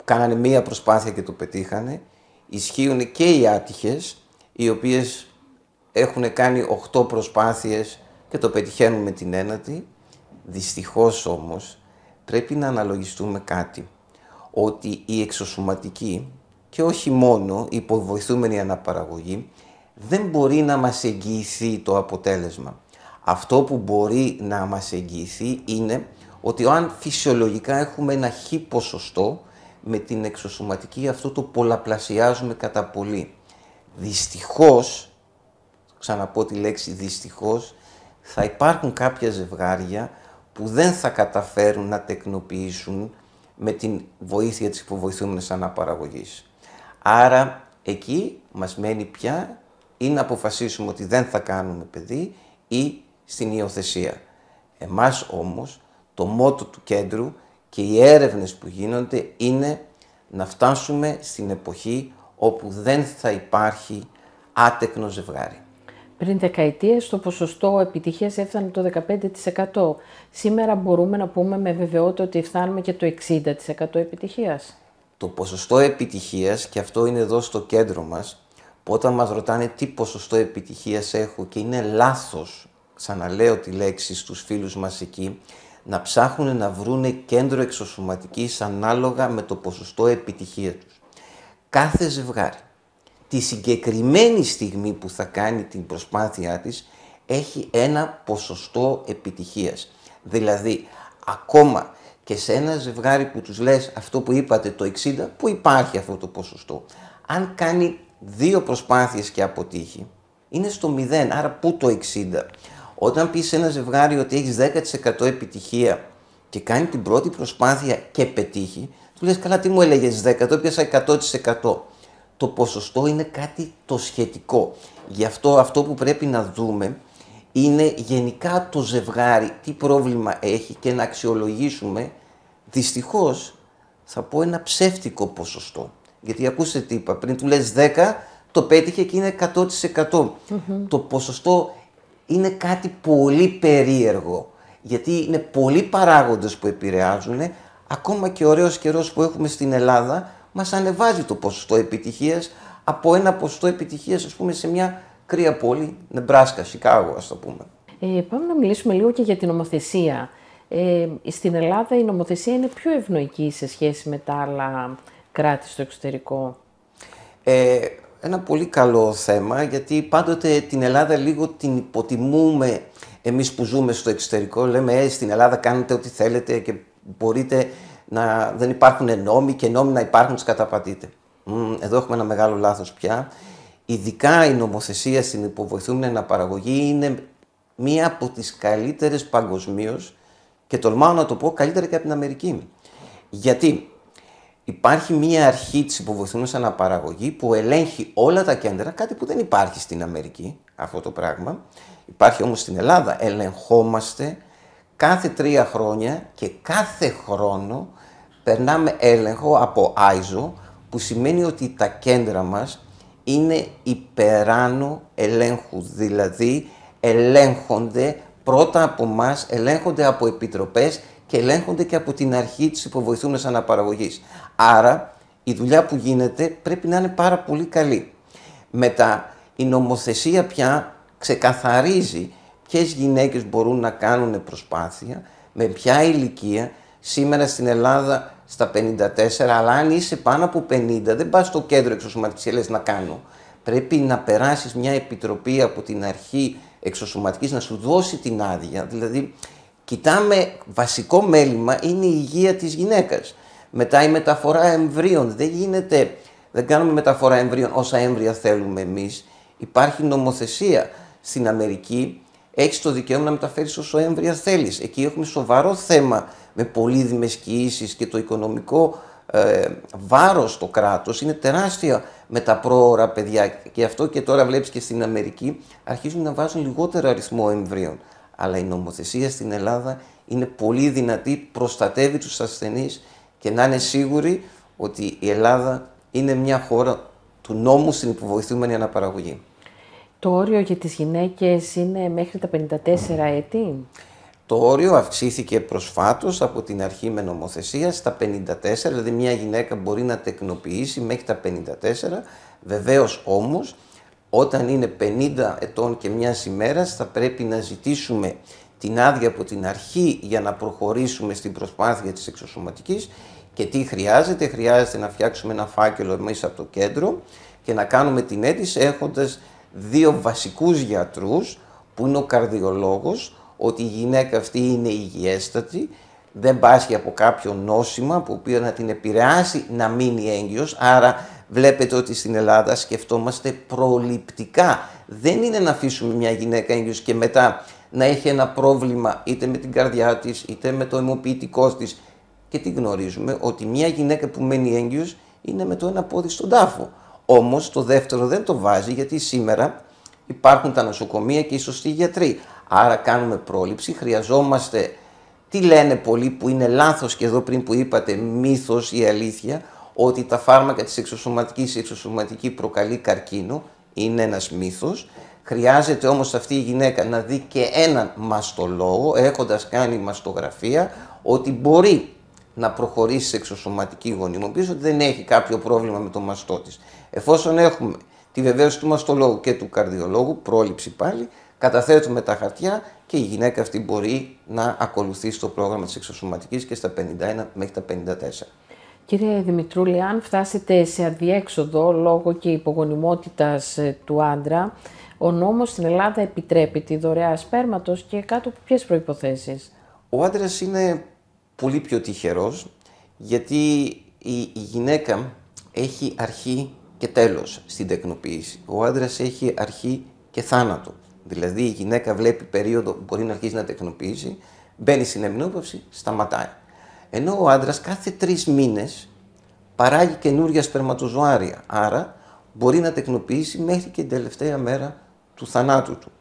κάνανε μία προσπάθεια και το πετύχανε. Ισχύουν και οι άτυχες οι οποίες έχουν κάνει 8 προσπάθειες και το πετυχαίνουμε με την ένατη. Δυστυχώς όμως πρέπει να αναλογιστούμε κάτι. Ότι η εξωσωματική και όχι μόνο η υποβοηθούμενη αναπαραγωγή δεν μπορεί να μας εγγυηθεί το αποτέλεσμα. Αυτό που μπορεί να μας εγγυηθεί είναι ότι αν φυσιολογικά έχουμε ένα χ ποσοστό, με την εξωσωματική αυτό το πολλαπλασιάζουμε κατά πολύ. Δυστυχώς, ξαναπώ τη λέξη δυστυχώς, θα υπάρχουν κάποια ζευγάρια που δεν θα καταφέρουν να τεκνοποιήσουν με την βοήθεια της υποβοηθούμενης αναπαραγωγής. Άρα εκεί μας μένει πια ή να αποφασίσουμε ότι δεν θα κάνουμε παιδί ή στην υιοθεσία. Εμάς όμως το μότο του κέντρου και οι έρευνες που γίνονται είναι να φτάσουμε στην εποχή όπου δεν θα υπάρχει άτεκνο ζευγάρι. Πριν δεκαετίες το ποσοστό επιτυχίας έφτανε το 15%. Σήμερα μπορούμε να πούμε με βεβαιότητα ότι φτάνουμε και το 60% επιτυχίας. Το ποσοστό επιτυχίας, και αυτό είναι εδώ στο κέντρο μας, που όταν μας ρωτάνε τι ποσοστό επιτυχίας έχω και είναι λάθος, ξαναλέω τη λέξη στους φίλους μας εκεί, να ψάχνουν να βρούνε κέντρο εξωσωματικής ανάλογα με το ποσοστό επιτυχία τους. Κάθε ζευγάρι τη συγκεκριμένη στιγμή που θα κάνει την προσπάθειά της έχει ένα ποσοστό επιτυχίας. Δηλαδή, ακόμα και σε ένα ζευγάρι που τους λες αυτό που είπατε το 60, που υπάρχει αυτό το ποσοστό. Αν κάνει δύο προσπάθειες και αποτύχει, είναι στο 0, άρα πού το 60. Όταν πεις σε ένα ζευγάρι ότι έχεις 10% επιτυχία και κάνει την πρώτη προσπάθεια και πετύχει, του λες καλά τι μου έλεγες 10, το πιάσα 100% το ποσοστό είναι κάτι το σχετικό. Γι' αυτό αυτό που πρέπει να δούμε είναι γενικά το ζευγάρι τι πρόβλημα έχει και να αξιολογήσουμε δυστυχώς θα πω ένα ψεύτικο ποσοστό. Γιατί ακούστε τι είπα, πριν του λες 10 το πέτυχε και είναι 100%. Το ποσοστό είναι κάτι πολύ περίεργο. Γιατί είναι πολλοί παράγοντες που επηρεάζουν, ακόμα και ωραίος καιρός που έχουμε στην Ελλάδα, Μας ανεβάζει το ποσοστό επιτυχίας από ένα ποσοστό επιτυχίας, ας πούμε, σε μια κρύα πόλη, Νεμπράσκα, Σικάγο, ας το πούμε. Ε, πάμε να μιλήσουμε λίγο και για την νομοθεσία. Ε, στην Ελλάδα η νομοθεσία είναι πιο ευνοϊκή σε σχέση με τα άλλα κράτη στο εξωτερικό. Ε, ένα πολύ καλό θέμα γιατί πάντοτε την Ελλάδα λίγο την υποτιμούμε εμείς που ζούμε στο εξωτερικό. Λέμε ε, στην Ελλάδα κάνετε ό,τι θέλετε και μπορείτε να δεν υπάρχουν νόμοι και νόμοι να υπάρχουν, τους καταπατείτε. Εδώ έχουμε ένα μεγάλο λάθος πια. Ειδικά η νομοθεσία στην υποβοηθούμενη αναπαραγωγή είναι μία από τις καλύτερες παγκοσμίως και τολμάω να το πω καλύτερα και από την Αμερική. Γιατί υπάρχει μία αρχή της υποβοηθούμενης αναπαραγωγή που ελέγχει όλα τα κέντρα, κάτι που δεν υπάρχει στην Αμερική αυτό το πράγμα. Υπάρχει όμως στην Ελλάδα. Ελεγχόμαστε κάθε τρία χρόνια και κάθε χρόνο περνάμε έλεγχο από ISO που σημαίνει ότι τα κέντρα μας είναι υπεράνω ελέγχου, δηλαδή ελέγχονται πρώτα από μας, ελέγχονται από επιτροπές και ελέγχονται και από την αρχή της υποβοηθούμενης αναπαραγωγής. Άρα η δουλειά που γίνεται πρέπει να είναι πάρα πολύ καλή. Μετά η νομοθεσία πια ξεκαθαρίζει ποιες γυναίκες μπορούν να κάνουν προσπάθεια, με ποια ηλικία. Σήμερα στην Ελλάδα στα 54, αλλά αν είσαι πάνω από 50, δεν πας στο κέντρο εξωσωματικής και λες να κάνω. Πρέπει να περάσεις μια επιτροπή από την αρχή εξωσωματικής να σου δώσει την άδεια. Δηλαδή, κοιτάμε, βασικό μέλημα είναι η υγεία της γυναίκας. Μετά η μεταφορά εμβρίων. Δεν γίνεται, δεν κάνουμε μεταφορά εμβρίων όσα έμβρια θέλουμε εμείς. Υπάρχει νομοθεσία. Στην Αμερική έχεις το δικαίωμα να μεταφέρεις όσο έμβρια θέλεις. Εκεί έχουμε σοβαρό θέμα με πολύδημε κοίησει και το οικονομικό ε, βάρος στο κράτος είναι τεράστια με τα πρόωρα παιδιά και αυτό και τώρα βλέπεις και στην Αμερική αρχίζουν να βάζουν λιγότερο αριθμό εμβρίων. Αλλά η νομοθεσία στην Ελλάδα είναι πολύ δυνατή, προστατεύει τους ασθενείς και να είναι σίγουροι ότι η Ελλάδα είναι μια χώρα του νόμου στην υποβοηθούμενη αναπαραγωγή. Το όριο για τις γυναίκες είναι μέχρι τα 54 έτη; Το όριο αυξήθηκε προσφάτως από την αρχή με νομοθεσία στα 54, δηλαδή μια γυναίκα μπορεί να τεκνοποιήσει μέχρι τα 54. Βεβαίως όμως, όταν είναι 50 ετών και μιας ημέρας, θα πρέπει να ζητήσουμε την άδεια από την αρχή για να προχωρήσουμε στην προσπάθεια της εξωσωματικής και τι χρειάζεται; Χρειάζεται να φτιάξουμε ένα φάκελο μέσα από το κέντρο και να κάνουμε την αίτηση έχοντας δύο βασικούς γιατρούς που είναι ο καρδιολόγος, ότι η γυναίκα αυτή είναι υγιέστατη, δεν πάσχει από κάποιο νόσημα που οποίος να την επηρεάσει να μείνει έγκυος, άρα βλέπετε ότι στην Ελλάδα σκεφτόμαστε προληπτικά. Δεν είναι να αφήσουμε μια γυναίκα έγκυος και μετά να έχει ένα πρόβλημα είτε με την καρδιά της είτε με το αιμοποιητικό της και τι γνωρίζουμε ότι μια γυναίκα που μένει έγκυος είναι με το ένα πόδι στον τάφο. Όμως το δεύτερο δεν το βάζει γιατί σήμερα υπάρχουν τα νοσοκομεία και οι σωστοί γιατροί. Άρα κάνουμε πρόληψη, χρειαζόμαστε, τι λένε πολλοί που είναι λάθος και εδώ πριν που είπατε μύθος ή αλήθεια, ότι τα φάρμακα της εξωσωματικής ή εξωσωματική προκαλεί καρκίνο, είναι ένας μύθος. Χρειάζεται όμως αυτή η γυναίκα να δει και έναν μαστολόγο, έχοντας κάνει μαστογραφία, ότι μπορεί να προχωρήσει σε εξωσωματική γονιμοποίηση, ότι δεν έχει κάποιο πρόβλημα με το μαστό της. Εφόσον έχουμε τη βεβαίωση του μαστολόγου και του καρδιολόγου, πρόληψη πάλι, καταθέτουμε τα χαρτιά και η γυναίκα αυτή μπορεί να ακολουθήσει το πρόγραμμα της εξωσωματικής και στα 51 μέχρι τα 54. Κύριε Δημητρούλη, αν φτάσετε σε αδιέξοδο λόγω και υπογονιμότητας ε, του άντρα, ο νόμος στην Ελλάδα επιτρέπει τη δωρεά σπέρματος και κάτω από ποιες προϋποθέσεις; Ο άντρας είναι πολύ πιο τυχερός γιατί η, γυναίκα έχει αρχή και τέλος στην τεκνοποίηση. Ο άντρας έχει αρχή και θάνατο. Δηλαδή η γυναίκα βλέπει περίοδο που μπορεί να αρχίσει να τεκνοποιήσει, μπαίνει στην εμνόπαυση, σταματάει. Ενώ ο άντρας κάθε τρεις μήνες παράγει καινούργια σπερματοζωάρια. Άρα μπορεί να τεκνοποιήσει μέχρι και την τελευταία μέρα του θανάτου του.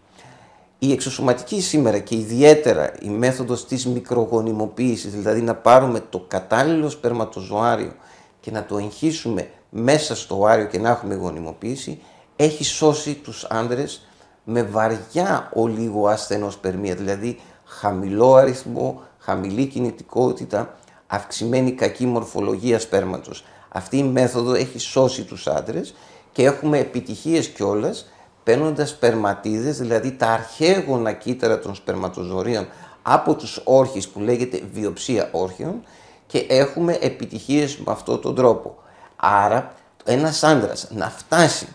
Η εξωσωματική σήμερα και ιδιαίτερα η μέθοδος της μικρογονιμοποίησης, δηλαδή να πάρουμε το κατάλληλο σπερματοζωάριο και να το εγχύσουμε μέσα στο οάριο και να έχουμε γονιμοποίηση, έχει σώσει τους άντρες με βαριά ολίγο ασθενοσπερμία, δηλαδή χαμηλό αριθμό, χαμηλή κινητικότητα, αυξημένη κακή μορφολογία σπέρματος. Αυτή η μέθοδο έχει σώσει τους άντρες και έχουμε επιτυχίες κιόλας παίρνοντας σπερματίδες, δηλαδή τα αρχαίγωνα κύτταρα των σπερματοζωρίων από τους όρχες που λέγεται βιοψία όρχεων και έχουμε επιτυχίες με αυτόν τον τρόπο. Άρα ένας άντρας να φτάσει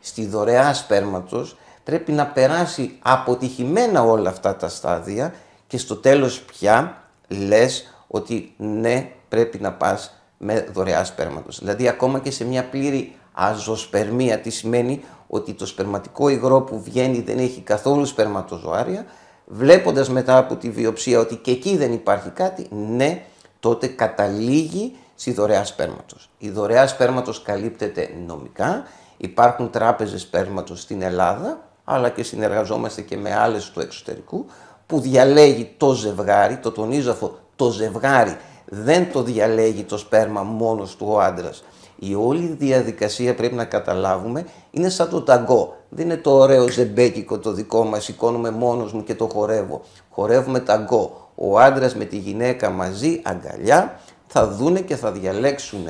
στη δωρεά σπέρματος πρέπει να περάσει αποτυχημένα όλα αυτά τα στάδια και στο τέλος πια λες ότι ναι πρέπει να πας με δωρεά σπέρματος. Δηλαδή ακόμα και σε μια πλήρη αζωσπερμία τι σημαίνει ότι το σπερματικό υγρό που βγαίνει δεν έχει καθόλου σπερματοζωάρια βλέποντας μετά από τη βιοψία ότι και εκεί δεν υπάρχει κάτι, ναι, τότε καταλήγει στη δωρεά σπέρματος. Η δωρεά σπέρματος καλύπτεται νομικά, υπάρχουν τράπεζες σπέρματος στην Ελλάδα, αλλά και συνεργαζόμαστε και με άλλες του εξωτερικού, που διαλέγει το ζευγάρι, το τονίζω αυτό, το ζευγάρι δεν το διαλέγει το σπέρμα μόνος του ο άντρας. Η όλη διαδικασία πρέπει να καταλάβουμε είναι σαν το ταγκό. Δεν είναι το ωραίο ζεμπέκικο το δικό μας, σηκώνουμε μόνος μου και το χορεύω. Χορεύουμε ταγκό. Ο άντρας με τη γυναίκα μαζί, αγκαλιά, θα δούνε και θα διαλέξουν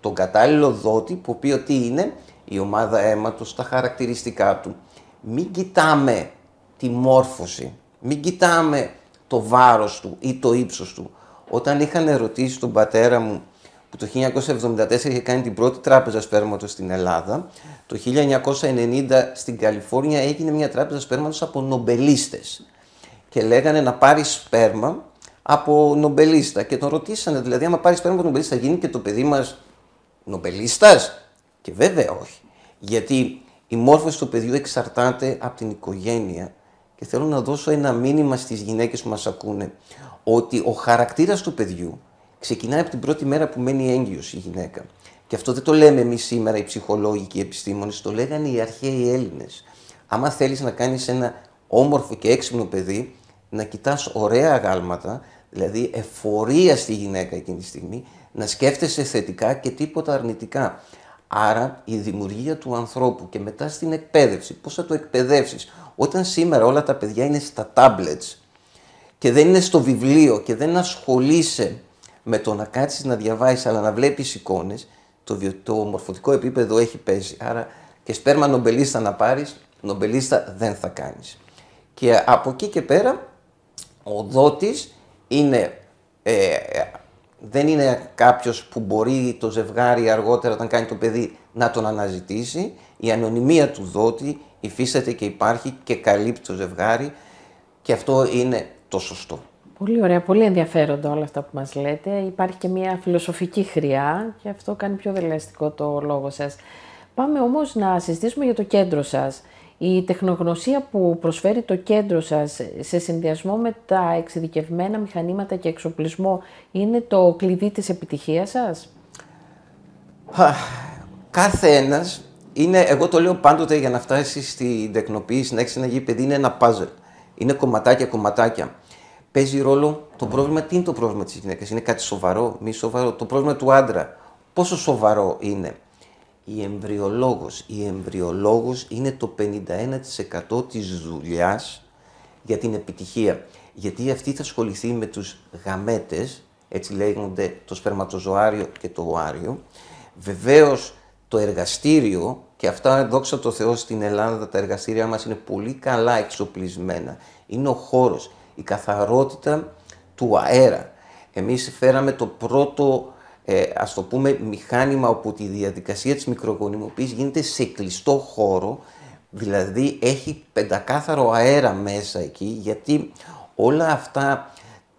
τον κατάλληλο δότη που πει ότι είναι η ομάδα αίματος, τα χαρακτηριστικά του. Μην κοιτάμε τη μόρφωση, μην κοιτάμε το βάρος του ή το ύψος του. Όταν είχαν ερωτήσει τον πατέρα μου που το 1974 είχε κάνει την πρώτη τράπεζα σπέρματος στην Ελλάδα, το 1990 στην Καλιφόρνια έγινε μια τράπεζα σπέρματος από νομπελίστες και λέγανε να πάρει σπέρμα από νομπελίστα και τον ρωτήσανε δηλαδή άμα πάρεις σπέρμα από νομπελίστα θα γίνει και το παιδί μας νομπελίστας; Και βέβαια όχι γιατί η μόρφωση του παιδιού εξαρτάται από την οικογένεια και θέλω να δώσω ένα μήνυμα στις γυναίκες που μας ακούνε ότι ο χαρακτήρας του παιδιού ξεκινάει από την πρώτη μέρα που μένει έγκυος η γυναίκα. Και αυτό δεν το λέμε εμείς σήμερα οι ψυχολόγοι και οι επιστήμονες, το λέγανε οι αρχαίοι Έλληνες. Άμα θέλεις να κάνεις ένα όμορφο και έξυπνο παιδί, να κοιτάς ωραία αγάλματα, δηλαδή εφορία στη γυναίκα εκείνη τη στιγμή, να σκέφτεσαι θετικά και τίποτα αρνητικά. Άρα η δημιουργία του ανθρώπου και μετά στην εκπαίδευση, πώς θα το εκπαιδεύσεις. Όταν σήμερα όλα τα παιδιά είναι στα tablets και δεν είναι στο βιβλίο και δεν ασχολείσαι με το να κάτσεις να διαβάσεις αλλά να βλέπεις εικόνες, το, το μορφωτικό επίπεδο έχει πέσει. Άρα και σπέρμα νομπελίστα να πάρεις, νομπελίστα δεν θα κάνεις. Και από εκεί και πέρα ο δότης είναι, ε, δεν είναι κάποιος που μπορεί το ζευγάρι αργότερα όταν κάνει το παιδί να τον αναζητήσει. Η ανωνυμία του δότη υφίσταται και υπάρχει και καλύπτει το ζευγάρι και αυτό είναι το σωστό. Πολύ ωραία, πολύ ενδιαφέροντα όλα αυτά που μας λέτε. Υπάρχει και μια φιλοσοφική χρειά και αυτό κάνει πιο δελεαστικό το λόγο σας. Πάμε όμως να συζητήσουμε για το κέντρο σας. Η τεχνογνωσία που προσφέρει το κέντρο σας σε συνδυασμό με τα εξειδικευμένα μηχανήματα και εξοπλισμό είναι το κλειδί της επιτυχίας σας; Κάθε ένας είναι, εγώ το λέω πάντοτε για να φτάσει στην τεκνοποίηση, να έχεις ένα παιδί, είναι ένα puzzle. Είναι κομματάκια, κομματάκια. Παίζει ρόλο το πρόβλημα. Τι είναι το πρόβλημα της γυναίκας, Είναι κάτι σοβαρό, μη σοβαρό; Το πρόβλημα του άντρα. Πόσο σοβαρό είναι; Η εμβριολόγος. Η εμβριολόγος είναι το 51% της δουλειάς για την επιτυχία. Γιατί αυτή θα ασχοληθεί με τους γαμέτες, έτσι λέγονται το σπερματοζωάριο και το οάριο. Βεβαίως το εργαστήριο, και αυτά δόξα τω Θεώ στην Ελλάδα τα εργαστήρια μας είναι πολύ καλά εξοπλισμένα. Είναι ο χώρος, η καθαρότητα του αέρα. Εμείς φέραμε το πρώτο, ε, ας το πούμε, μηχάνημα όπου τη διαδικασία της μικρογονιμοποίησης γίνεται σε κλειστό χώρο, δηλαδή έχει πεντακάθαρο αέρα μέσα εκεί, γιατί όλα αυτά,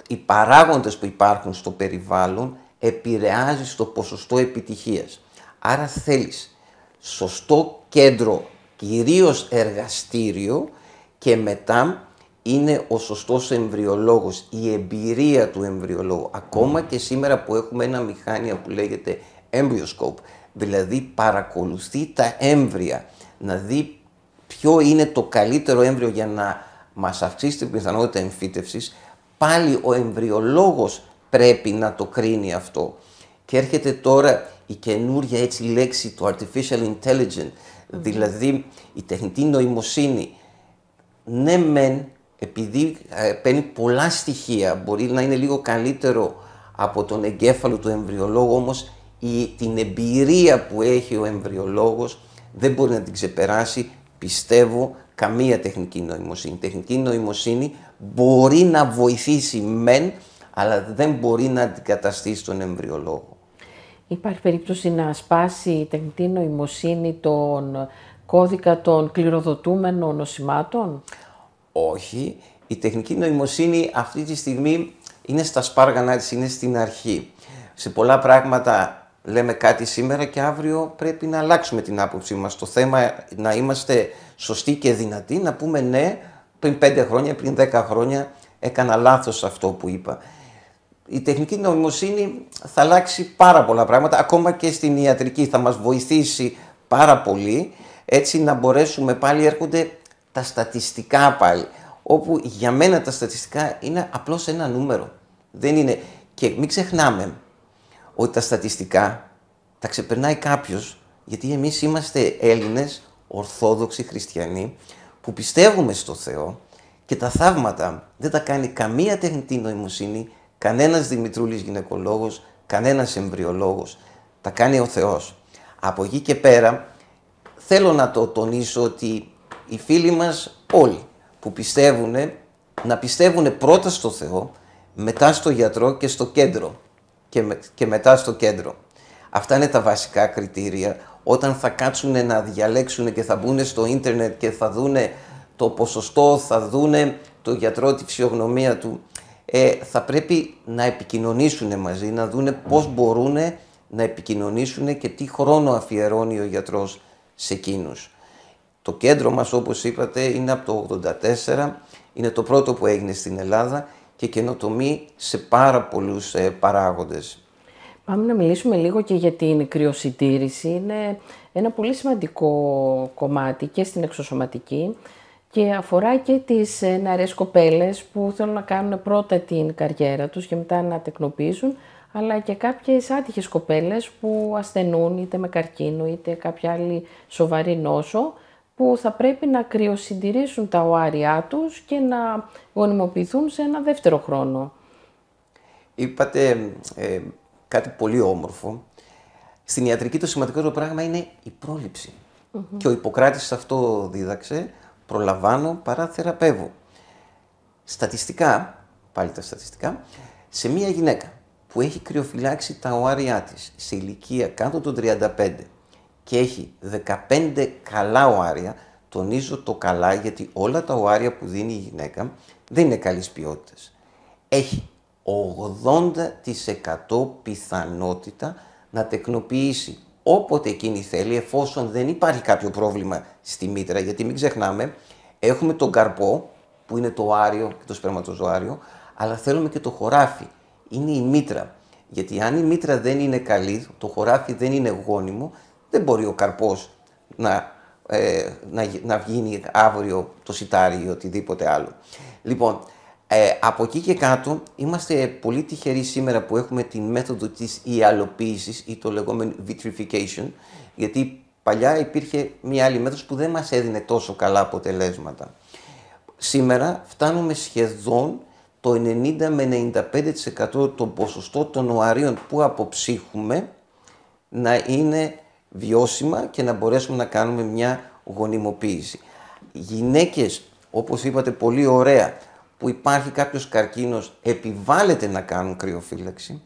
οι παράγοντες που υπάρχουν στο περιβάλλον, επηρεάζει στο ποσοστό επιτυχίας. Άρα θέλεις σωστό κέντρο, κυρίως εργαστήριο και μετά είναι ο σωστός εμβριολόγος, η εμπειρία του εμβριολόγου. Ακόμα και σήμερα που έχουμε ένα μηχάνημα που λέγεται embryoscope, δηλαδή παρακολουθεί τα έμβρια, να δει ποιο είναι το καλύτερο έμβριο για να μας αυξήσει την πιθανότητα εμφύτευσης, πάλι ο εμβριολόγος πρέπει να το κρίνει αυτό. Και έρχεται τώρα η καινούρια έτσι λέξη, το artificial intelligence, δηλαδή η τεχνητή νοημοσύνη. Ναι μεν, επειδή ε, παίρνει πολλά στοιχεία, μπορεί να είναι λίγο καλύτερο από τον εγκέφαλο του εμβριολόγου, όμως η, την εμπειρία που έχει ο εμβριολόγος δεν μπορεί να την ξεπεράσει, πιστεύω, καμία τεχνική νοημοσύνη. Η τεχνική νοημοσύνη μπορεί να βοηθήσει μεν, αλλά δεν μπορεί να αντικαταστήσει τον εμβριολόγο. Υπάρχει περίπτωση να σπάσει η τεχνητή νοημοσύνη τον, κώδικα των κληροδοτούμενων νοσημάτων; Όχι. Η τεχνική νοημοσύνη αυτή τη στιγμή είναι στα σπάργανα της, είναι στην αρχή. Σε πολλά πράγματα λέμε κάτι σήμερα και αύριο πρέπει να αλλάξουμε την άποψή μας. Το θέμα να είμαστε σωστοί και δυνατοί, να πούμε ναι, πριν 5 χρόνια, πριν 10 χρόνια έκανα λάθος αυτό που είπα. Η τεχνική νοημοσύνη θα αλλάξει πάρα πολλά πράγματα, ακόμα και στην ιατρική θα μας βοηθήσει πάρα πολύ, έτσι να μπορέσουμε πάλι, έρχονται τα στατιστικά πάλι, όπου για μένα τα στατιστικά είναι απλώς ένα νούμερο. Δεν είναι... Και μην ξεχνάμε ότι τα στατιστικά τα ξεπερνάει κάποιος, γιατί εμείς είμαστε Έλληνες, Ορθόδοξοι Χριστιανοί, που πιστεύουμε στο Θεό και τα θαύματα δεν τα κάνει καμία τεχνητή νοημοσύνη, κανένας Δημητρούλης γυναικολόγος, κανένας εμβριολόγος. Τα κάνει ο Θεός. Από εκεί και πέρα θέλω να το τονίσω ότι οι φίλοι μας όλοι που πιστεύουν, να πιστεύουν πρώτα στο Θεό, μετά στο γιατρό και στο κέντρο και, και μετά στο κέντρο. Αυτά είναι τα βασικά κριτήρια. Όταν θα κάτσουν να διαλέξουν και θα μπουν στο ίντερνετ και θα δούνε το ποσοστό, θα δούνε το γιατρό, τη φυσιογνωμία του, ε, θα πρέπει να επικοινωνήσουν μαζί, να δούνε πώς μπορούν να επικοινωνήσουν και τι χρόνο αφιερώνει ο γιατρός σε εκείνους. Το κέντρο μας, όπως είπατε, είναι από το 84, είναι το πρώτο που έγινε στην Ελλάδα και καινοτομεί σε πάρα πολλούς ε, παράγοντες. Πάμε να μιλήσουμε λίγο και για την κρυοσυντήρηση. Είναι ένα πολύ σημαντικό κομμάτι και στην εξωσωματική και αφορά και τις ε, νεαρές κοπέλες που θέλουν να κάνουν πρώτα την καριέρα τους και μετά να τεκνοποιήσουν, αλλά και κάποιες άτυχες κοπέλες που ασθενούν είτε με καρκίνο είτε κάποια άλλη σοβαρή νόσο, που θα πρέπει να κρυοσυντηρήσουν τα οάρια τους και να γονιμοποιηθούν σε ένα δεύτερο χρόνο. Είπατε ε, κάτι πολύ όμορφο. Στην ιατρική το σημαντικότερο πράγμα είναι η προληψη Και ο Ιπποκράτης αυτό δίδαξε, προλαμβάνω παρά θεραπεύω. Στατιστικά, πάλι τα στατιστικά, σε μία γυναίκα που έχει κρυοφυλάξει τα οάρια της σε ηλικία κάτω των 35 και έχει 15 καλά οάρια, τονίζω το καλά γιατί όλα τα οάρια που δίνει η γυναίκα δεν είναι καλής ποιότητας. Έχει 80% πιθανότητα να τεκνοποιήσει όποτε εκείνη θέλει, εφόσον δεν υπάρχει κάποιο πρόβλημα στη μήτρα, γιατί μην ξεχνάμε, έχουμε τον καρπό, που είναι το άριο και το σπερματοζωάριο, αλλά θέλουμε και το χωράφι, είναι η μήτρα. Γιατί αν η μήτρα δεν είναι καλή, το χωράφι δεν είναι γόνιμο, δεν μπορεί ο καρπός να, ε, να, να γίνει αύριο το σιτάρι ή οτιδήποτε άλλο. Λοιπόν, ε, από εκεί και κάτω είμαστε πολύ τυχεροί σήμερα που έχουμε τη μέθοδο της ιαλοποίησης ή το λεγόμενο vitrification, γιατί παλιά υπήρχε μια άλλη μέθοδος που δεν μας έδινε τόσο καλά αποτελέσματα. Σήμερα φτάνουμε σχεδόν το 90 με 95% των ποσοστό των οαρίων που αποψύχουμε να είναι βιώσιμα και να μπορέσουμε να κάνουμε μια γονιμοποίηση. Γυναίκες, όπως είπατε πολύ ωραία, που υπάρχει κάποιος καρκίνος επιβάλλεται να κάνουν κρυοφύλαξη.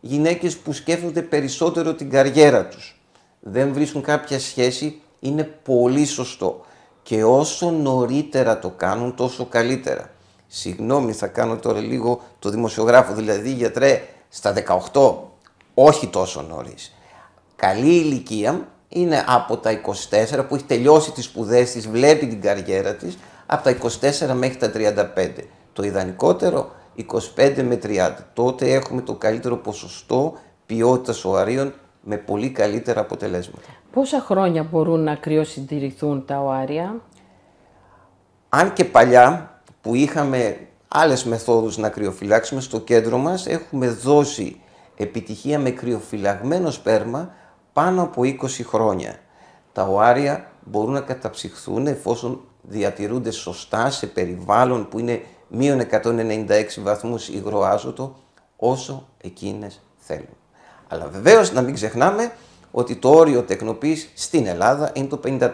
Γυναίκες που σκέφτονται περισσότερο την καριέρα τους, δεν βρίσκουν κάποια σχέση, είναι πολύ σωστό. Και όσο νωρίτερα το κάνουν, τόσο καλύτερα. Συγγνώμη, θα κάνω τώρα λίγο το δημοσιογράφο, δηλαδή γιατρέ, στα 18, όχι τόσο νωρίς. Καλή ηλικία είναι από τα 24 που έχει τελειώσει τις σπουδές της, βλέπει την καριέρα της, από τα 24 μέχρι τα 35. Το ιδανικότερο 25 με 30. Τότε έχουμε το καλύτερο ποσοστό ποιότητας οαρίων με πολύ καλύτερα αποτελέσματα. Πόσα χρόνια μπορούν να κρυοσυντηρηθούν τα οάρια; Αν και παλιά που είχαμε άλλες μεθόδους να κρυοφυλάξουμε στο κέντρο μας, έχουμε δώσει επιτυχία με κρυοφυλαγμένο σπέρμα πάνω από 20 χρόνια. Τα οάρια μπορούν να καταψυχθούν εφόσον διατηρούνται σωστά σε περιβάλλον που είναι μείον 196 βαθμούς υγροάζωτο όσο εκείνες θέλουν. Αλλά βεβαίως να μην ξεχνάμε ότι το όριο τεκνοποίησης στην Ελλάδα είναι το 54.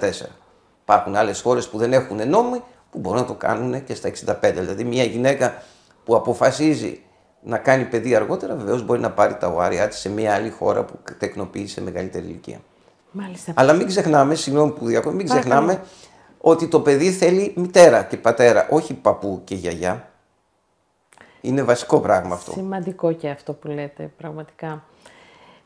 Υπάρχουν άλλες χώρες που δεν έχουν νόμοι που μπορούν να το κάνουν και στα 65. Δηλαδή μια γυναίκα που αποφασίζει να κάνει παιδί αργότερα βεβαίως μπορεί να πάρει τα οάρια της σε μια άλλη χώρα που τεκνοποιεί σε μεγαλύτερη ηλικία. Μάλιστα. Αλλά μην ξεχνάμε, συγγνώμη που διακόπτω, μην ξεχνάμε ότι το παιδί θέλει μητέρα και πατέρα, όχι παππού και γιαγιά. Είναι βασικό πράγμα αυτό. Σημαντικό και αυτό που λέτε, πραγματικά.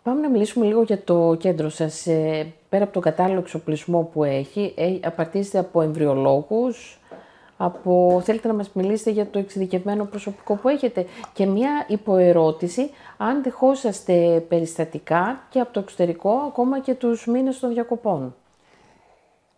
Πάμε να μιλήσουμε λίγο για το κέντρο σας. Ε, πέρα από τον κατάλληλο εξοπλισμό που έχει, ε, απαρτίζεται από εμβριολόγους, από... θέλετε να μας μιλήσετε για το εξειδικευμένο προσωπικό που έχετε; Και μια υποερώτηση, αν δεχόσαστε περιστατικά και από το εξωτερικό, ακόμα και τους μήνες των διακοπών.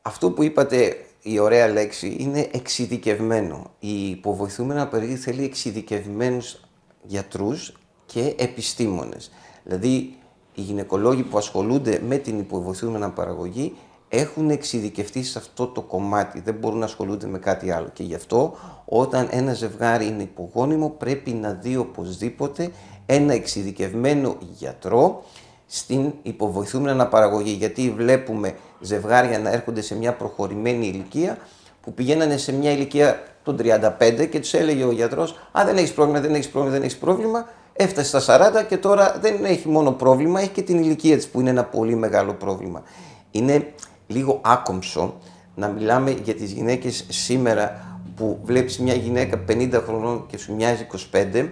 Αυτό που είπατε, η ωραία λέξη, είναι εξειδικευμένο. Η υποβοηθούμενα απεργία θέλει εξειδικευμένους γιατρούς και επιστήμονες. Δηλαδή, οι γυναικολόγοι που ασχολούνται με την υποβοηθούμενα παραγωγή έχουν εξειδικευτεί σε αυτό το κομμάτι, δεν μπορούν να ασχολούνται με κάτι άλλο. Και γι' αυτό όταν ένα ζευγάρι είναι υπογόνιμο πρέπει να δει οπωσδήποτε ένα εξειδικευμένο γιατρό στην υποβοηθούμενη αναπαραγωγή. Γιατί βλέπουμε ζευγάρια να έρχονται σε μια προχωρημένη ηλικία που πηγαίνανε σε μια ηλικία των 35 και τους έλεγε ο γιατρός «Α, δεν έχεις πρόβλημα, δεν έχεις πρόβλημα, δεν έχεις πρόβλημα». Έφτασε στα 40 και τώρα δεν έχει μόνο πρόβλημα, έχει και την ηλικία της που είναι ένα πολύ μεγάλο πρόβλημα. Είναι λίγο άκομψο να μιλάμε για τις γυναίκες σήμερα που βλέπεις μια γυναίκα 50 χρονών και σου μοιάζει 25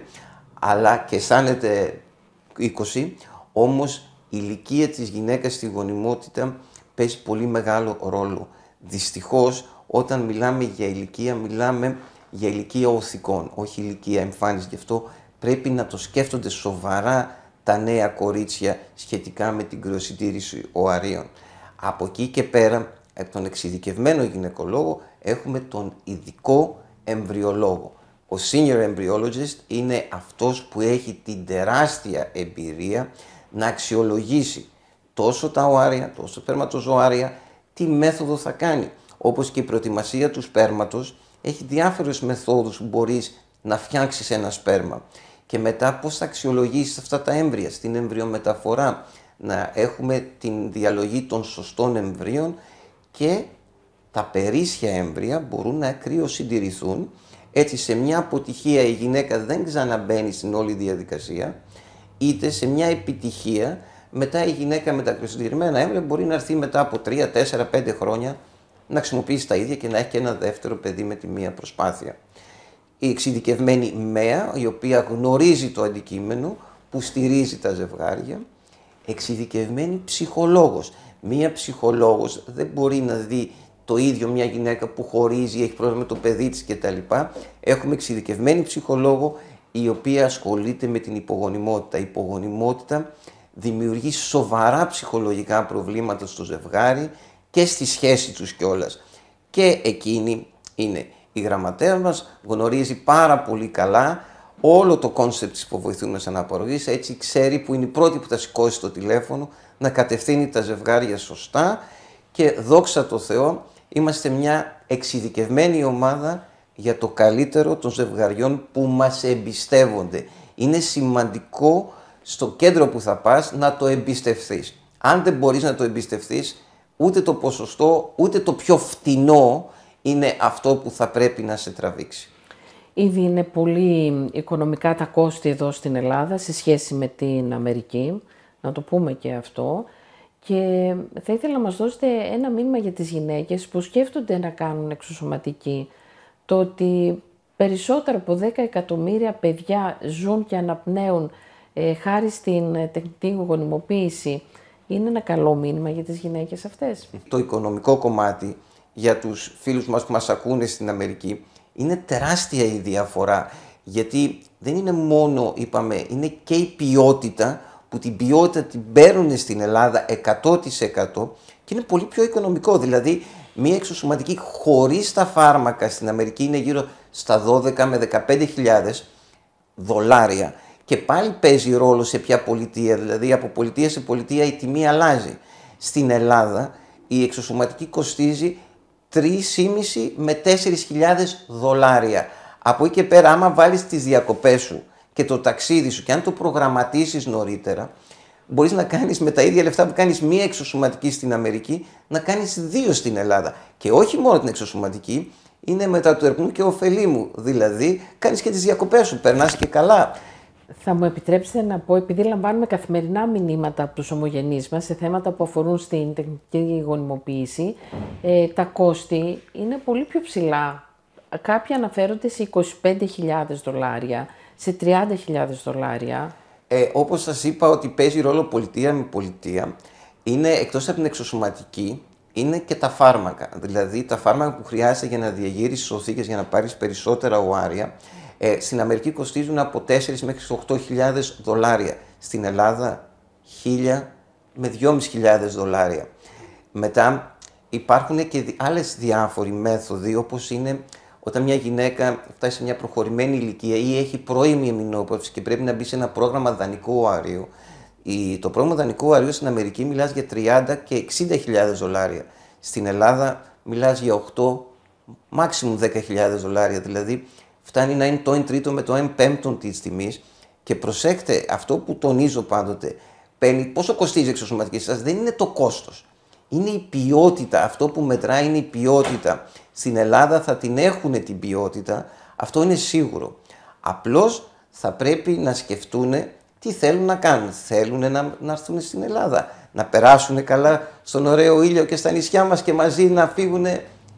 αλλά και αισθάνεται 20 όμως η ηλικία της γυναίκας στη γονιμότητα παίζει πολύ μεγάλο ρόλο. Δυστυχώς όταν μιλάμε για ηλικία μιλάμε για ηλικία οθικών, όχι ηλικία εμφάνισης. Γι' αυτό πρέπει να το σκέφτονται σοβαρά τα νέα κορίτσια σχετικά με την κρυοσυντήρηση οαρίων. Από εκεί και πέρα, από τον εξειδικευμένο γυναικολόγο, έχουμε τον ειδικό εμβριολόγο. Ο senior embryologist είναι αυτός που έχει την τεράστια εμπειρία να αξιολογήσει τόσο τα οάρια, τόσο τα σπερματοζωάρια, τι μέθοδο θα κάνει. Όπως και η προετοιμασία του σπέρματος έχει διάφορες μεθόδους που μπορείς να φτιάξεις ένα σπέρμα. Και μετά πώς θα αξιολογήσεις αυτά τα έμβρια στην εμβριομεταφορά, να έχουμε την διαλογή των σωστών εμβρίων και τα περίσσια έμβρια μπορούν να κρυοσυντηρηθούν. Έτσι σε μια αποτυχία η γυναίκα δεν ξαναμπαίνει στην όλη διαδικασία, είτε σε μια επιτυχία μετά η γυναίκα με τα κρυοσυντηρημένα έμβρια μπορεί να έρθει μετά από 3, 4, 5 χρόνια να χρησιμοποιήσει τα ίδια και να έχει και ένα δεύτερο παιδί με τη μία προσπάθεια. Η εξειδικευμένη ΜΕΑ, η οποία γνωρίζει το αντικείμενο, που στηρίζει τα ζευγάρια, εξειδικευμένη ψυχολόγος. Μία ψυχολόγος δεν μπορεί να δει το ίδιο μια γυναίκα που χωρίζει, έχει πρόβλημα με το παιδί της κτλ. Έχουμε εξειδικευμένη ψυχολόγο η οποία ασχολείται με την υπογονιμότητα. Η υπογονιμότητα δημιουργεί σοβαρά ψυχολογικά προβλήματα στο ζευγάρι και στη σχέση τους κιόλας. Και εκείνη είναι η γραμματέας μας, γνωρίζει πάρα πολύ καλά όλο το κόνσεπτ της υποβοηθούμενης αναπαραγωγής, έτσι ξέρει που είναι η πρώτη που θα σηκώσει το τηλέφωνο, να κατευθύνει τα ζευγάρια σωστά και δόξα τω Θεώ είμαστε μια εξειδικευμένη ομάδα για το καλύτερο των ζευγαριών που μας εμπιστεύονται. Είναι σημαντικό στο κέντρο που θα πας να το εμπιστευθείς. Αν δεν μπορείς να το εμπιστευθείς, ούτε το ποσοστό, ούτε το πιο φτηνό είναι αυτό που θα πρέπει να σε τραβήξει. Ήδη είναι πολύ οικονομικά τα κόστη εδώ στην Ελλάδα σε σχέση με την Αμερική, να το πούμε και αυτό. Και θα ήθελα να μας δώσετε ένα μήνυμα για τις γυναίκες που σκέφτονται να κάνουν εξωσωματική. Το ότι περισσότερα από 10 εκατομμύρια παιδιά ζουν και αναπνέουν ε, χάρη στην ε, τεχνητή γονιμοποίηση είναι ένα καλό μήνυμα για τις γυναίκες αυτές. Το οικονομικό κομμάτι για τους φίλους μας που μας ακούνε στην Αμερική είναι τεράστια η διαφορά γιατί δεν είναι μόνο, είπαμε, είναι και η ποιότητα που την ποιότητα την παίρνουν στην Ελλάδα 100% και είναι πολύ πιο οικονομικό. Δηλαδή, μία εξωσωματική χωρίς τα φάρμακα στην Αμερική είναι γύρω στα 12 με 15 δολάρια και πάλι παίζει ρόλο σε ποια πολιτεία, δηλαδή από πολιτεία σε πολιτεία η τιμή αλλάζει. Στην Ελλάδα η εξωσωματική κοστίζει 3,5 με 4.000 δολάρια. Από εκεί και πέρα άμα βάλεις τις διακοπές σου και το ταξίδι σου και αν το προγραμματίσεις νωρίτερα, μπορείς να κάνεις με τα ίδια λεφτά που κάνεις μία εξωσωματική στην Αμερική, να κάνεις δύο στην Ελλάδα. Και όχι μόνο την εξωσωματική, είναι μετά του ερπνού και ωφελή μου. Δηλαδή, κάνεις και τις διακοπές σου, περνάς και καλά. Θα μου επιτρέψετε να πω, επειδή λαμβάνουμε καθημερινά μηνύματα από τους ομογενείς μας σε θέματα που αφορούν στην τεχνική γονιμοποίηση, ε, τα κόστη είναι πολύ πιο ψηλά. Κάποιοι αναφέρονται σε 25.000 δολάρια, σε 30.000 δολάρια. Ε, όπως σας είπα ότι παίζει ρόλο πολιτεία με πολιτεία, είναι εκτός από την εξωσωματική, είναι και τα φάρμακα. Δηλαδή τα φάρμακα που χρειάζεται για να διαγείρεις οθήκες για να πάρεις περισσότερα οάρια, ε, στην Αμερική κοστίζουν από 4 μέχρι 8.000 δολάρια. Στην Ελλάδα 1.000 με 2.500 δολάρια. Μετά υπάρχουν και άλλες διάφοροι μέθοδοι όπως είναι όταν μια γυναίκα φτάσει σε μια προχωρημένη ηλικία ή έχει πρώιμη εμεινόπαυση και πρέπει να μπει σε ένα πρόγραμμα δανεικού οαρίου. Το πρόγραμμα δανεικού οαρίου στην Αμερική μιλάς για 30 και 60.000 δολάρια. Στην Ελλάδα μιλάς για 8, maximum 10.000 δολάρια. Δηλαδή φτάνει να είναι το 1 τρίτο με το 1 πέμπτο της τιμής. Και προσέξτε, αυτό που τονίζω πάντοτε, παίρνει, πόσο κοστίζει η εξωσωματική σας, δεν είναι το κόστος. Είναι η ποιότητα. Αυτό που μετράει είναι η ποιότητα. Στην Ελλάδα θα την έχουν την ποιότητα, αυτό είναι σίγουρο. Απλώς θα πρέπει να σκεφτούν τι θέλουν να κάνουν. Θέλουν να, να έρθουν στην Ελλάδα, να περάσουν καλά στον ωραίο ήλιο και στα νησιά μας και μαζί να φύγουν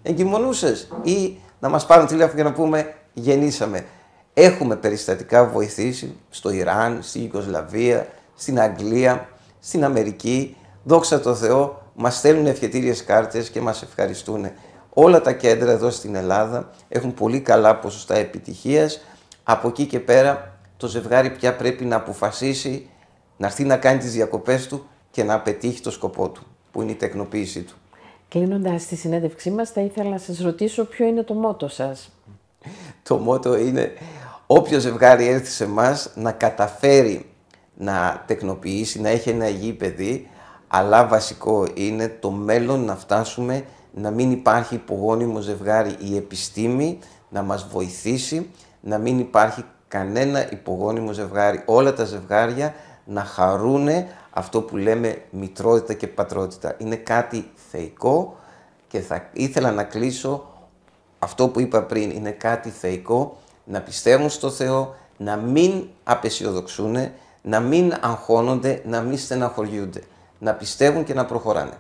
εγκυμονούσες ή να μας πάρουν τηλέφωνο και να πούμε γεννήσαμε. Έχουμε περιστατικά βοηθήσει στο Ιράν, στη Ιουγκοσλαβία, στην Αγγλία, στην Αμερική. Δόξα τω Θεώ, μας στέλνουν ευχετήριες κάρτες και μας ευχαριστούν. Όλα τα κέντρα εδώ στην Ελλάδα έχουν πολύ καλά ποσοστά επιτυχίας. Από εκεί και πέρα το ζευγάρι πια πρέπει να αποφασίσει να έρθει να κάνει τις διακοπές του και να πετύχει το σκοπό του, που είναι η τεκνοποίησή του. Κλείνοντας τη συνέντευξή μας, θα ήθελα να σας ρωτήσω ποιο είναι το μότο σας. Το μότο είναι όποιο ζευγάρι έρθει σε εμάς να καταφέρει να τεκνοποιήσει, να έχει ένα υγιή παιδί, αλλά βασικό είναι το μέλλον να φτάσουμε να μην υπάρχει υπογόνιμο ζευγάρι. Η επιστήμη να μας βοηθήσει να μην υπάρχει κανένα υπογόνιμο ζευγάρι. Όλα τα ζευγάρια να χαρούνε αυτό που λέμε μητρότητα και πατρότητα. Είναι κάτι θεϊκό και θα ήθελα να κλείσω αυτό που είπα πριν. Είναι κάτι θεϊκό να πιστεύουν στο Θεό, να μην απεσιοδοξούν, να μην αγχώνονται, να μην στεναχωριούνται. Να πιστεύουν και να προχωράνε.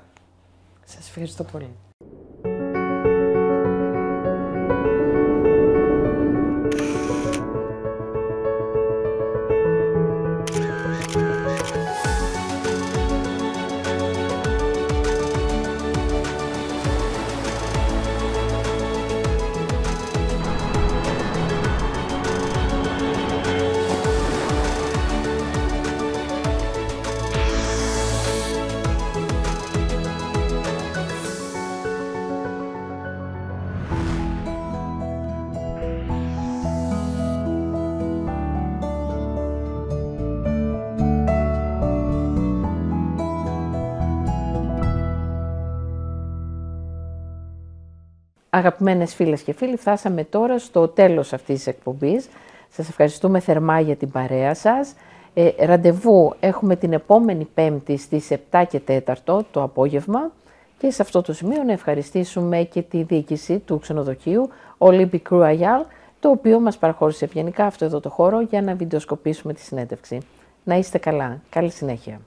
Σας ευχαριστώ πολύ. Αγαπημένες φίλες και φίλοι, φτάσαμε τώρα στο τέλος αυτής της εκπομπής. Σας ευχαριστούμε θερμά για την παρέα σας. Ε, ραντεβού έχουμε την επόμενη Πέμπτη στις 7 και 4 το απόγευμα και σε αυτό το σημείο να ευχαριστήσουμε και τη διοίκηση του ξενοδοχείου Olympic Royal, το οποίο μας παραχώρησε ευγενικά αυτό εδώ το χώρο για να βιντεοσκοπήσουμε τη συνέντευξη. Να είστε καλά. Καλή συνέχεια.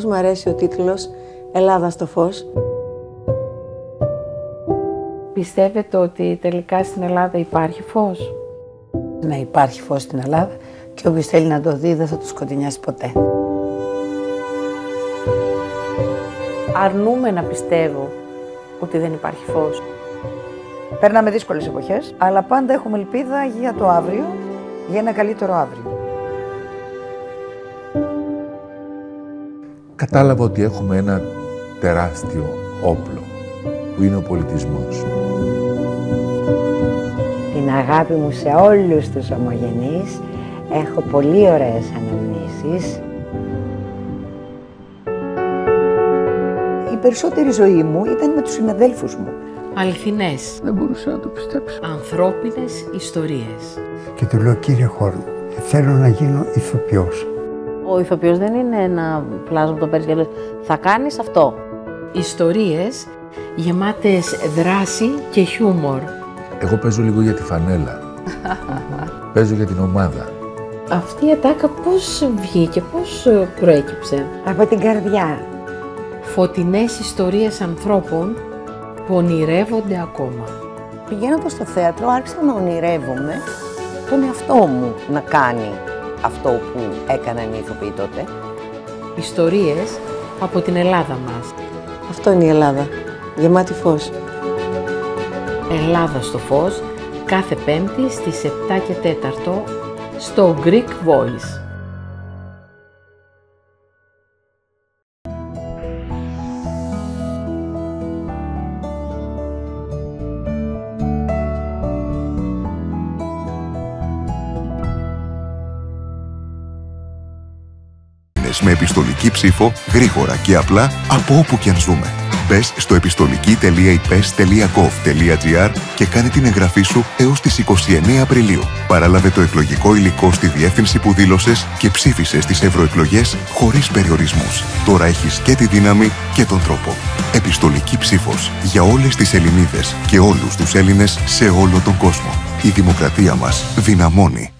Πώς μου αρέσει ο τίτλος «Ελλάδα στο φως». Πιστεύετε ότι τελικά στην Ελλάδα υπάρχει φως; Να υπάρχει φως στην Ελλάδα και όποιος θέλει να το δει δεν θα το σκοτεινιάσει ποτέ. Αρνούμε να πιστεύω ότι δεν υπάρχει φως. Περνάμε δύσκολες εποχές, αλλά πάντα έχουμε ελπίδα για το αύριο, για ένα καλύτερο αύριο. Κατάλαβα ότι έχουμε ένα τεράστιο όπλο, που είναι ο πολιτισμός. Την αγάπη μου σε όλους τους ομογενείς, έχω πολύ ωραίες αναμνήσεις. Η περισσότερη ζωή μου ήταν με τους συναδέλφους μου. Αληθινές, Δεν μπορούσα να το πιστέψω. ανθρώπινες ιστορίες. Και του λέω, κύριε Χόρν, θέλω να γίνω ηθοποιός. Ο ηθοποιός δεν είναι ένα πλάσμα που το παίρνεις και λες θα κάνεις αυτό. Ιστορίες γεμάτες δράση και χιούμορ. Εγώ παίζω λίγο για τη φανέλα. παίζω για την ομάδα. Αυτή η ατάκα πώς βγήκε, πώς ε, προέκυψε; Από την καρδιά. Φωτεινές ιστορίες ανθρώπων που ονειρεύονται ακόμα. Πηγαίνοντας στο θέατρο άρχισα να ονειρεύομαι τον εαυτό μου να κάνει αυτό που έκαναν οι ηθοποιοί τότε. Ιστορίες από την Ελλάδα μας. Αυτό είναι η Ελλάδα, γεμάτη φως. Ελλάδα στο φως, κάθε πέμπτη στις 7 και 4 στο Greek Voice. Επιστολική ψήφο γρήγορα και απλά από όπου και αν ζούμε. Μπες στο επιστολική.ipes.gov.gr και κάνε την εγγραφή σου έως τις 29 Απριλίου. Παράλαβε το εκλογικό υλικό στη διεύθυνση που δήλωσες και ψήφισες στις ευρωεκλογές χωρίς περιορισμούς. Τώρα έχεις και τη δύναμη και τον τρόπο. Επιστολική ψήφος για όλες τις Ελληνίδες και όλους τους Έλληνες σε όλο τον κόσμο. Η δημοκρατία μας δυναμώνει.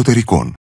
Εσωτερικών